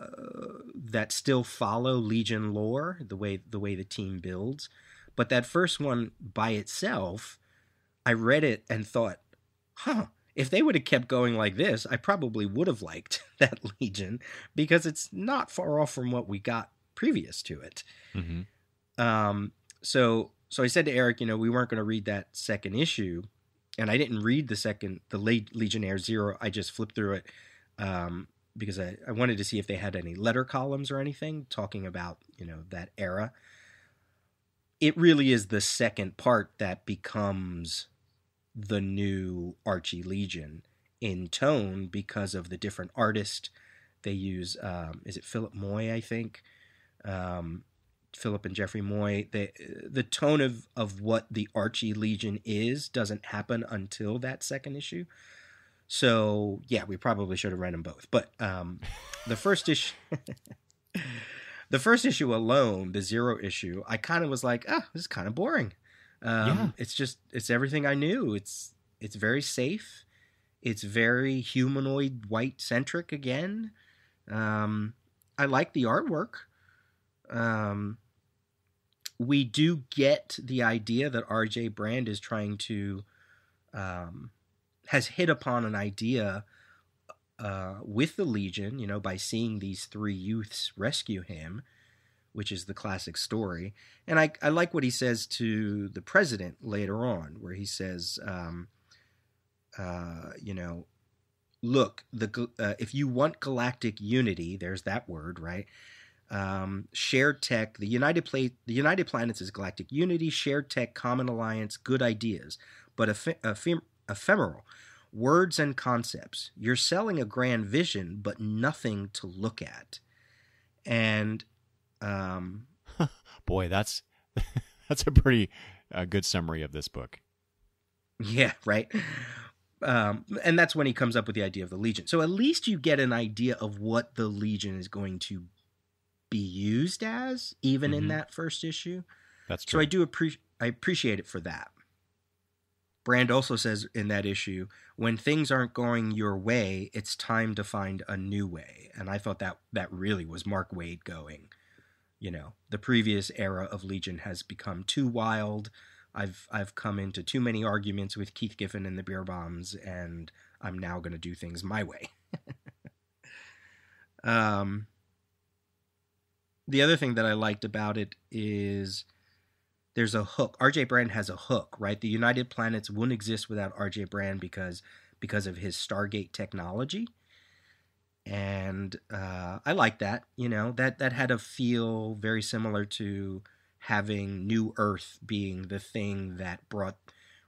that still follow Legion lore, the way the way the team builds. But that first one by itself, I read it and thought, huh, if they would have kept going like this, I probably would have liked that Legion because it's not far off from what we got previous to it. Mm-hmm. Um, so so I said to Eric, you know, we weren't going to read that second issue, and I didn't read the second, the late Legionnaire Zero. I just flipped through it um, because I, I wanted to see if they had any letter columns or anything talking about you know that era. It really is the second part that becomes the new archie legion in tone because of the different artists they use. Um, is it philip moy i think? Um, philip and jeffrey moy. The the tone of of what the archie legion is doesn't happen until that second issue so yeah, we probably should have read them both. But um, the first issue, the first issue alone, the zero issue, I kind of was like, ah, oh, this is kind of boring. Um, yeah. It's just it's everything I knew. It's it's very safe. It's very humanoid white centric again. Um, I like the artwork. Um, we do get the idea that RJ Brand is trying to um, has hit upon an idea uh, with the Legion, you know, by seeing these three youths rescue him, which is the classic story. And I, I like what he says to the president later on, where he says, um, uh, you know, look, the uh, if you want galactic unity, there's that word, right? Um, shared tech, the United Pla- the United Planets is galactic unity, shared tech, common alliance, good ideas, but eph- ephem- ephemeral words and concepts. You're selling a grand vision, but nothing to look at. And um, boy, that's that's a pretty uh, good summary of this book. Yeah, right. Um, and that's when he comes up with the idea of the Legion. So at least you get an idea of what the Legion is going to be used as, even mm-hmm. in that first issue. That's true. So I do appreciate I appreciate it for that. Brand also says in that issue, when things aren't going your way, it's time to find a new way. And I thought that that really was Mark Waid going. You know, the previous era of Legion has become too wild. I've I've come into too many arguments with Keith Giffen and the Bierbaums, and I'm now going to do things my way. um, the other thing that I liked about it is there's a hook. RJ Brand has a hook, right? The United Planets wouldn't exist without RJ Brand because because of his Stargate technology. And uh, I like that. You know that that had a feel very similar to having New Earth being the thing that brought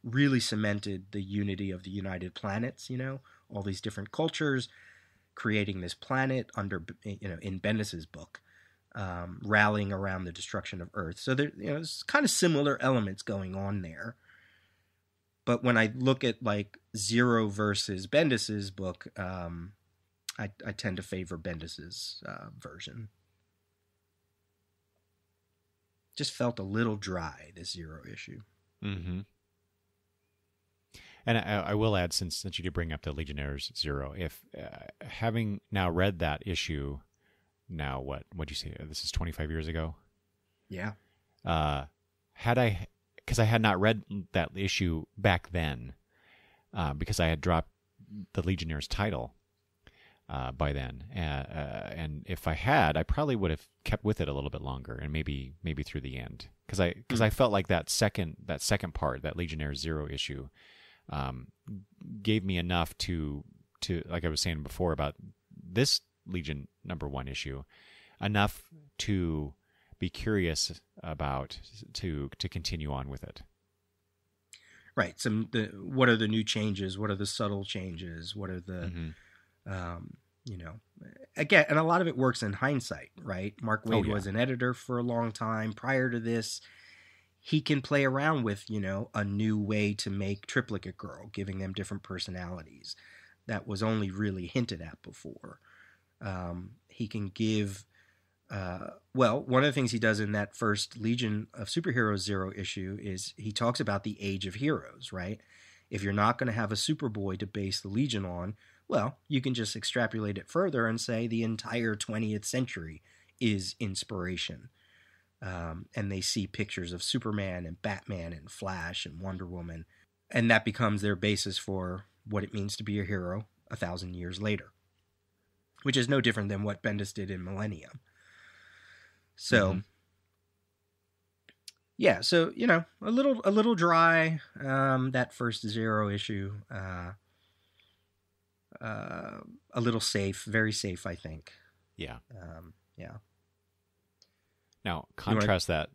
really cemented the unity of the United Planets, you know, all these different cultures creating this planet under you know in Bendis's book. Um, rallying around the destruction of Earth. So there, you know, there's kind of similar elements going on there. But when I look at like Zero versus Bendis's book, um, I, I tend to favor Bendis's uh, version just felt a little dry this zero issue. Mm-hmm. And I, I, will add, since since you did bring up the Legionnaires Zero, if uh, having now read that issue, now what what'd you say? This is twenty five years ago. Yeah. Uh, had I, because I had not read that issue back then, uh, because I had dropped the Legionnaires title uh, by then. Uh, uh, and if I had, I probably would have kept with it a little bit longer and maybe maybe through the end because I because mm. I felt like that second that second part that Legionnaire Zero issue um, gave me enough to to like I was saying before about this Legion number one issue enough to be curious about to to continue on with it. Right. Some the what are the new changes? What are the subtle changes? What are the mm-hmm um, you know, again, and a lot of it works in hindsight, right? Mark Waid oh, yeah. was an editor for a long time. Prior to this, he can play around with, you know, a new way to make Triplicate Girl, giving them different personalities. That was only really hinted at before. Um, he can give, uh, well, one of the things he does in that first Legion of Superheroes Zero issue is he talks about the age of heroes, right? If you're not going to have a Superboy to base the Legion on, well, you can just extrapolate it further and say the entire 20th century is inspiration. Um, and they see pictures of Superman and Batman and Flash and Wonder Woman, and that becomes their basis for what it means to be a hero a thousand years later, which is no different than what Bendis did in Millennium. So, mm-hmm. yeah, so you know, a little a little dry um, that first zero issue. Uh, uh, a little safe, very safe, I think. Yeah. Um, yeah. Now contrast wanna... that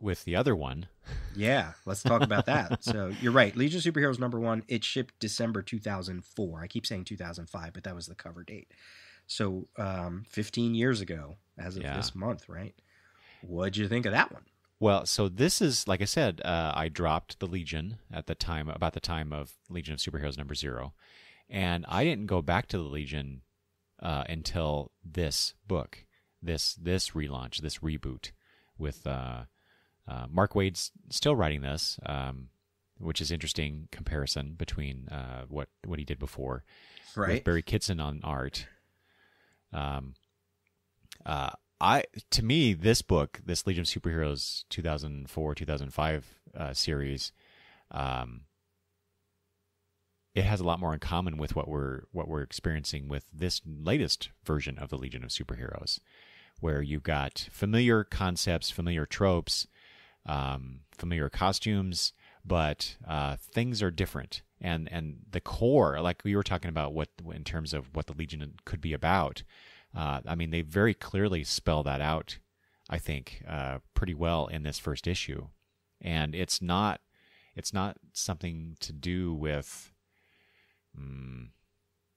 with the other one. Yeah, let's talk about that. so you're right. Legion Superheroes number one. It shipped December 2004. I keep saying 2005, but that was the cover date. So um, 15 years ago, as of yeah. this month, right? What'd you think of that one? Well, so this is like I said. Uh, I dropped the Legion at the time, about the time of Legion of Superheroes number zero, and I didn't go back to the Legion uh, until this book, this this relaunch, this reboot with uh, uh, Mark Waid's still writing this, um, which is interesting comparison between uh, what what he did before, right? With Barry Kitson on art. Um, uh, I to me this book, this Legion of Superheroes 2004 2005 uh, series, um, it has a lot more in common with what we're what we're experiencing with this latest version of the Legion of Superheroes, where you've got familiar concepts, familiar tropes, um, familiar costumes, but uh, things are different, and and the core, like we were talking about, what in terms of what the Legion could be about. Uh, I mean, they very clearly spell that out. I think uh, pretty well in this first issue, and it's not it's not something to do with. Um,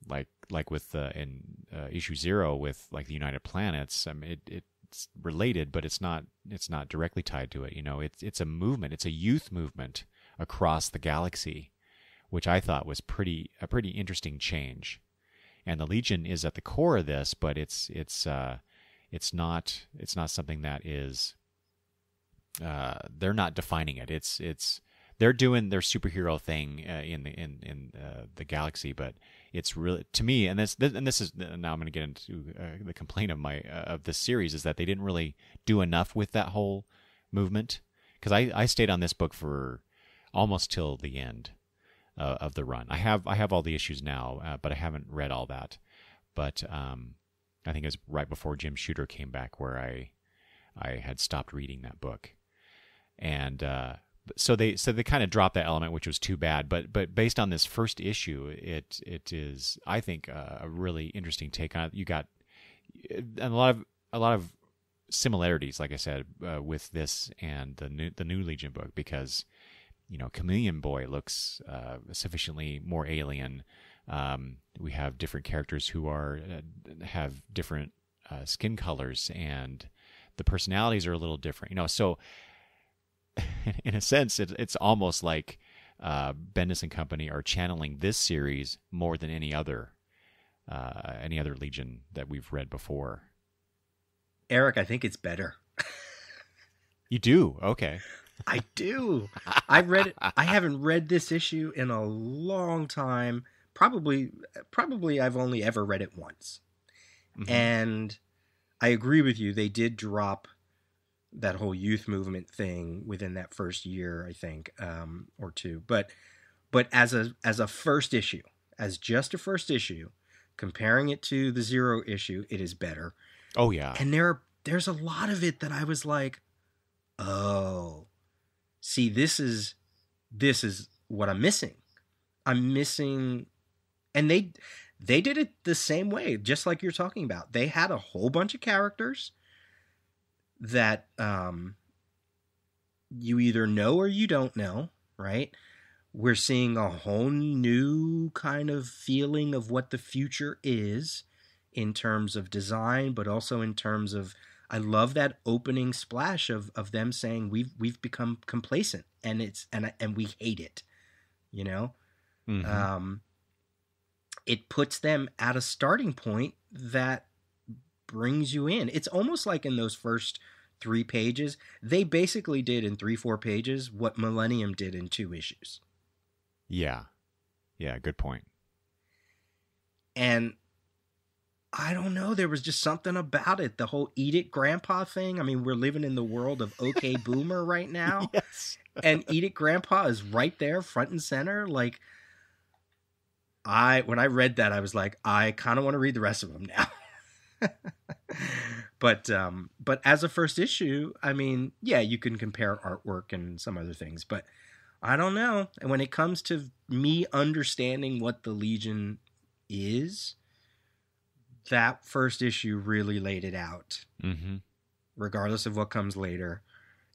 like like with uh, in uh, issue zero with like the United Planets. I mean, it, it's related, but it's not it's not directly tied to it. You know, it's it's a movement. It's a youth movement across the galaxy, which I thought was pretty a pretty interesting change. And the Legion is at the core of this, but it's it's uh, it's not it's not something that is uh, they're not defining it. It's it's they're doing their superhero thing uh, in the in in uh, the galaxy, but it's really to me, and this, and this is now I'm going to get into uh, the complaint of my uh, of this series is that they didn't really do enough with that whole movement because I I stayed on this book for almost till the end uh, of the run. I have I have all the issues now, uh, but I haven't read all that. But um, I think it was right before Jim Shooter came back where I I had stopped reading that book, and uh, so they so they kind of dropped that element, which was too bad. But but based on this first issue, it it is I think uh, a really interesting take on it. You got a lot of a lot of similarities, like I said, uh, with this and the new the new Legion book because you know Chameleon Boy looks uh, sufficiently more alien. Um, we have different characters who are uh, have different uh, skin colors and the personalities are a little different. You know, so in a sense, it, it's almost like uh, Bendis and company are channeling this series more than any other uh, any other Legion that we've read before. Eric, I think it's better. you do okay. I do. I read it. I haven't read this issue in a long time. Probably, probably I've only ever read it once. Mm-hmm. And I agree with you. They did drop that whole youth movement thing within that first year, I think, um, or two. But but as a as a first issue, as just a first issue, comparing it to the zero issue, it is better. Oh yeah. And there there's a lot of it that I was like, oh, see, this is this is what I'm missing. I'm missing, and they they did it the same way, just like you're talking about. They had a whole bunch of characters that um, you either know or you don't know, right? We're seeing a whole new kind of feeling of what the future is in terms of design, but also in terms of I love that opening splash of of them saying we've we've become complacent and it's and and we hate it, you know. Mm-hmm. Um, it puts them at a starting point that brings you in. It's almost like in those first three pages, they basically did in three, four pages what Millennium did in two issues. Yeah. Yeah, good point. And I don't know, there was just something about it. The whole eat it grandpa thing. I mean, we're living in the world of OK Boomer right now. yes. and eat it grandpa is right there, front and center. Like, I, when I read that, I was like, I kind of want to read the rest of them now. but um, but as a first issue, I mean, yeah, you can compare artwork and some other things, but I don't know. And when it comes to me understanding what the Legion is, that first issue really laid it out, mm-hmm. regardless of what comes later.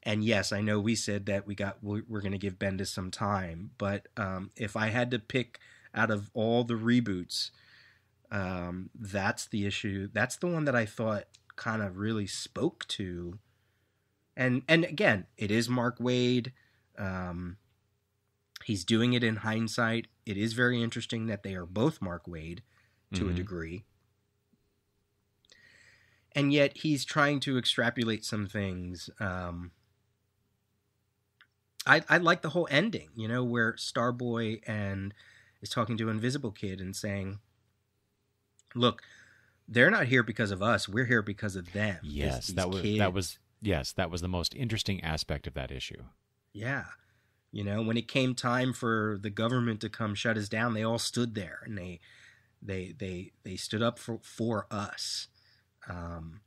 And yes, I know we said that we got we're going to give Bendis some time, but um, if I had to pick out of all the reboots um, that's the issue. That's the one that I thought kind of really spoke to. And and again, it is Mark Waid. Um, he's doing it in hindsight. It is very interesting that they are both Mark Waid to mm-hmm. a degree. And yet he's trying to extrapolate some things. Um, I, I like the whole ending, you know, where Starboy and is talking to Invisible Kid and saying, look, they're not here because of us. We're here because of them. Yes, that was kids. that was yes, that was the most interesting aspect of that issue. Yeah. You know, when it came time for the government to come shut us down, they all stood there and they they they they stood up for for us. Um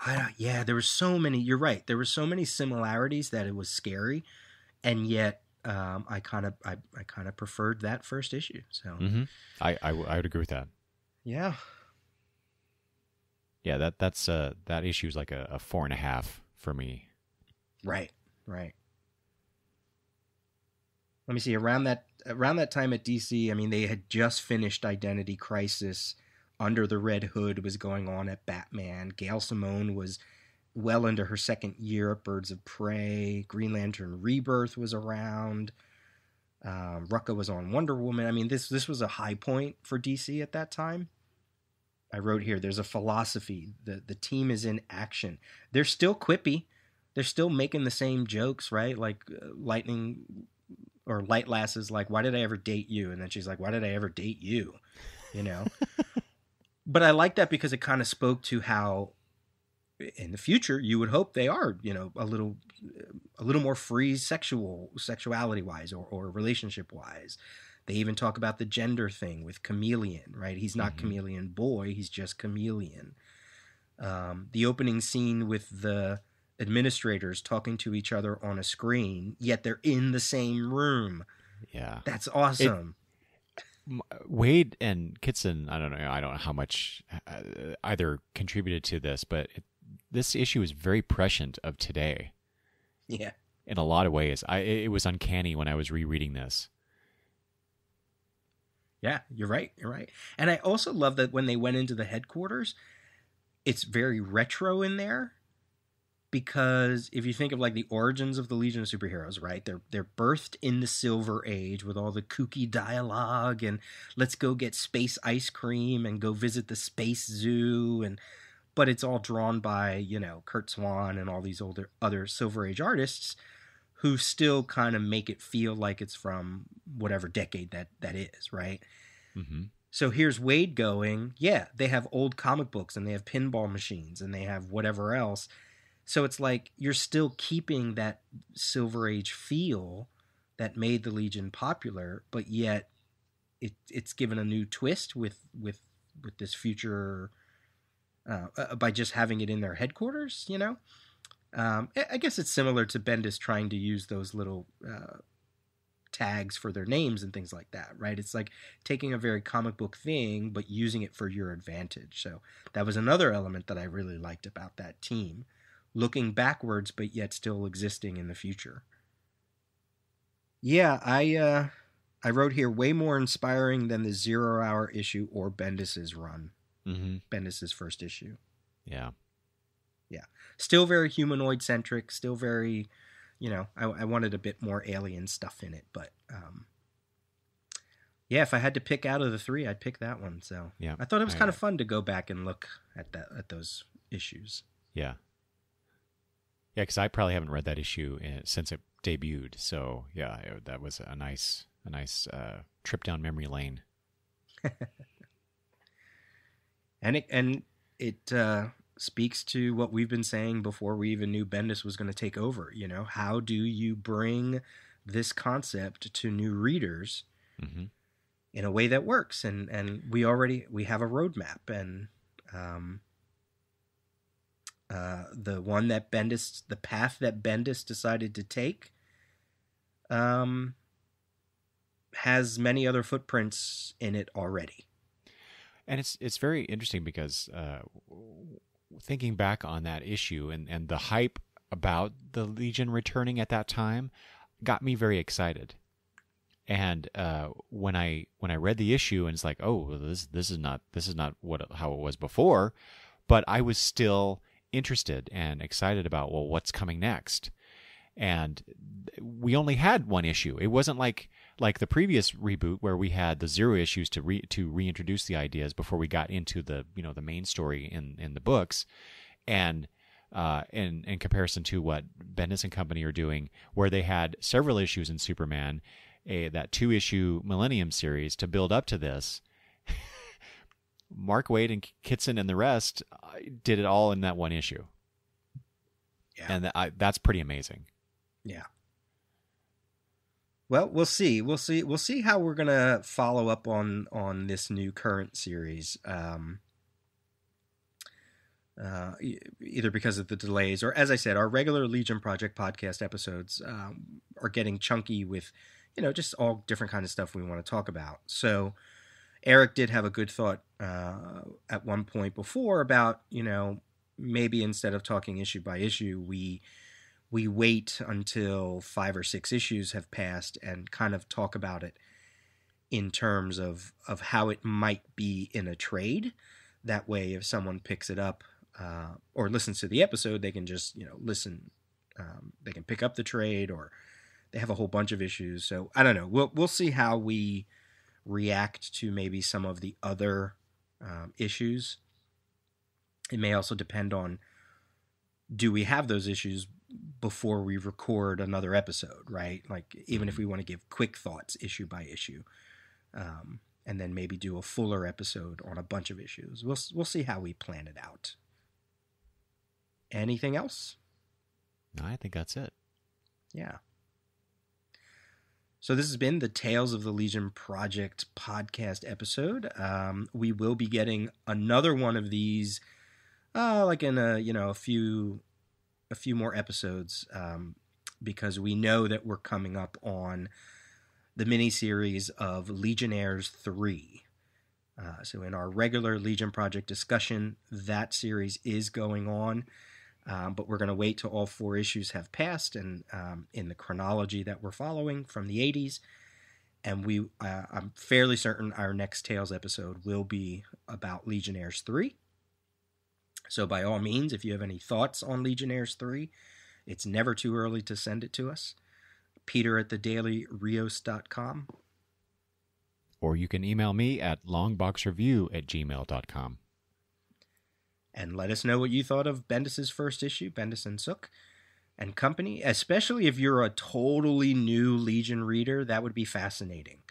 I yeah, there were so many, you're right. There were so many similarities that it was scary and yet um, I kind of I, I kind of preferred that first issue. So mm-hmm. I, I I would agree with that. Yeah. Yeah, that that's uh that issue is like a, a four and a half for me. Right, right. Let me see. Around that around that time at DC, I mean, they had just finished Identity Crisis. Under the Red Hood was going on at Batman. Gail Simone was well into her second year at Birds of Prey. Green Lantern Rebirth was around. Um, Rucka was on Wonder Woman. I mean, this this was a high point for DC at that time. I wrote here. There's a philosophy. the The team is in action. They're still quippy. They're still making the same jokes, right? Like uh, Lightning or Light Lass is like, "Why did I ever date you?" And then she's like, "Why did I ever date you?" You know. but I like that because it kind of spoke to how in the future you would hope they are you know a little a little more free sexual sexuality wise or, or relationship wise they even talk about the gender thing with Chameleon, right? He's not mm-hmm. Chameleon Boy, he's just Chameleon. Um, the opening scene with the administrators talking to each other on a screen, yet they're in the same room. Yeah. That's awesome. Waid and Kitson, I don't know, I don't know how much uh, either contributed to this, but it, this issue is very prescient of today. Yeah. In a lot of ways. I it was uncanny when I was rereading this. Yeah, you're right. You're right. And I also love that when they went into the headquarters, it's very retro in there because if you think of like the origins of the Legion of Superheroes, right? They're they're birthed in the Silver Age with all the kooky dialogue and let's go get space ice cream and go visit the space zoo and but it's all drawn by, you know, Curt Swan and all these older other Silver Age artists who still kind of make it feel like it's from whatever decade that that is, right? Mm-hmm. So here's Waid going, yeah, they have old comic books and they have pinball machines and they have whatever else. So it's like you're still keeping that Silver Age feel that made the Legion popular, but yet it it's given a new twist with with with this future uh, uh by just having it in their headquarters, you know. Um, I guess it's similar to Bendis trying to use those little uh, tags for their names and things like that, right? It's like taking a very comic book thing but using it for your advantage. So that was another element that I really liked about that team, looking backwards but yet still existing in the future. Yeah, I uh, I wrote here way more inspiring than the zero hour issue or Bendis's run. Mm-hmm. Bendis's first issue. Yeah yeah. Still very humanoid centric. Still very, you know, I, I, wanted a bit more alien stuff in it, but um, yeah, if I had to pick out of the three, I'd pick that one. So yeah, I thought it was kind of fun to go back and look at that at those issues. Yeah, yeah, because I probably haven't read that issue in, since it debuted. So yeah, it, that was a nice a nice uh, trip down memory lane. and it and it uh, speaks to what we've been saying before we even knew Bendis was going to take over. You know, how do you bring this concept to new readers mm-hmm. in a way that works? And and we already we have a roadmap, and um, uh, the one that Bendis, the path that Bendis decided to take, um, has many other footprints in it already. And it's it's very interesting because uh, thinking back on that issue and, and the hype about the Legion returning at that time got me very excited. And uh, when I when I read the issue and it's like, oh, this this is not this is not what how it was before, but I was still interested and excited about well, what's coming next. And we only had one issue. It wasn't like like the previous reboot where we had the zero issues to re, to reintroduce the ideas before we got into the you know the main story in in the books, and uh, in in comparison to what Bendis and Company are doing, where they had several issues in Superman, a that two issue Millennium series to build up to this. Mark Waid and Kitson and the rest did it all in that one issue. Yeah. And I, that's pretty amazing. Yeah. Well, we'll see. We'll see. We'll see how we're gonna follow up on on this new current series. Um, uh, either because of the delays or, as I said, our regular Legion Project podcast episodes um, are getting chunky with, you know, just all different kind of stuff we want to talk about. So Eric did have a good thought uh, at one point before about, you know, maybe instead of talking issue by issue, we we wait until five or six issues have passed and kind of talk about it in terms of of how it might be in a trade. That way, if someone picks it up uh, or listens to the episode, they can just you know listen. Um, they can pick up the trade, or they have a whole bunch of issues. So I don't know. We'll we'll see how we react to maybe some of the other um, issues. It may also depend on do we have those issues before we record another episode, right? Like even if mm-hmm. we want to give quick thoughts issue by issue, um, and then maybe do a fuller episode on a bunch of issues. We'll we'll see how we plan it out. Anything else? No, I think that's it. Yeah. So this has been the Tales of the Legion Project podcast episode. Um, we will be getting another one of these, uh, like in a you know a few a few more episodes um, because we know that we're coming up on the mini series of Legionnaires 3. Uh, so, in our regular Legion Project discussion, that series is going on, um, but we're going to wait till all four issues have passed and um, in the chronology that we're following from the 80s. And we, uh, I'm fairly certain our next Tales episode will be about Legionnaires 3. So, by all means, if you have any thoughts on Legionnaires 3, it's never too early to send it to us. Peter at thedailyrios.com. Or you can email me at longboxreview at gmail.com. And let us know what you thought of Bendis's first issue, Bendis and Sook and company, especially if you're a totally new Legion reader. That would be fascinating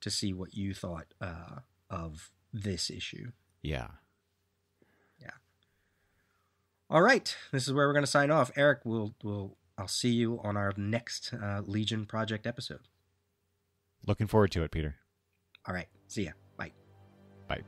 to see what you thought uh, of this issue. Yeah. Yeah. All right, this is where we're going to sign off. Eric, we'll, we'll, I'll see you on our next uh, Legion Project episode. Looking forward to it, Peter. All right, see ya. Bye. Bye.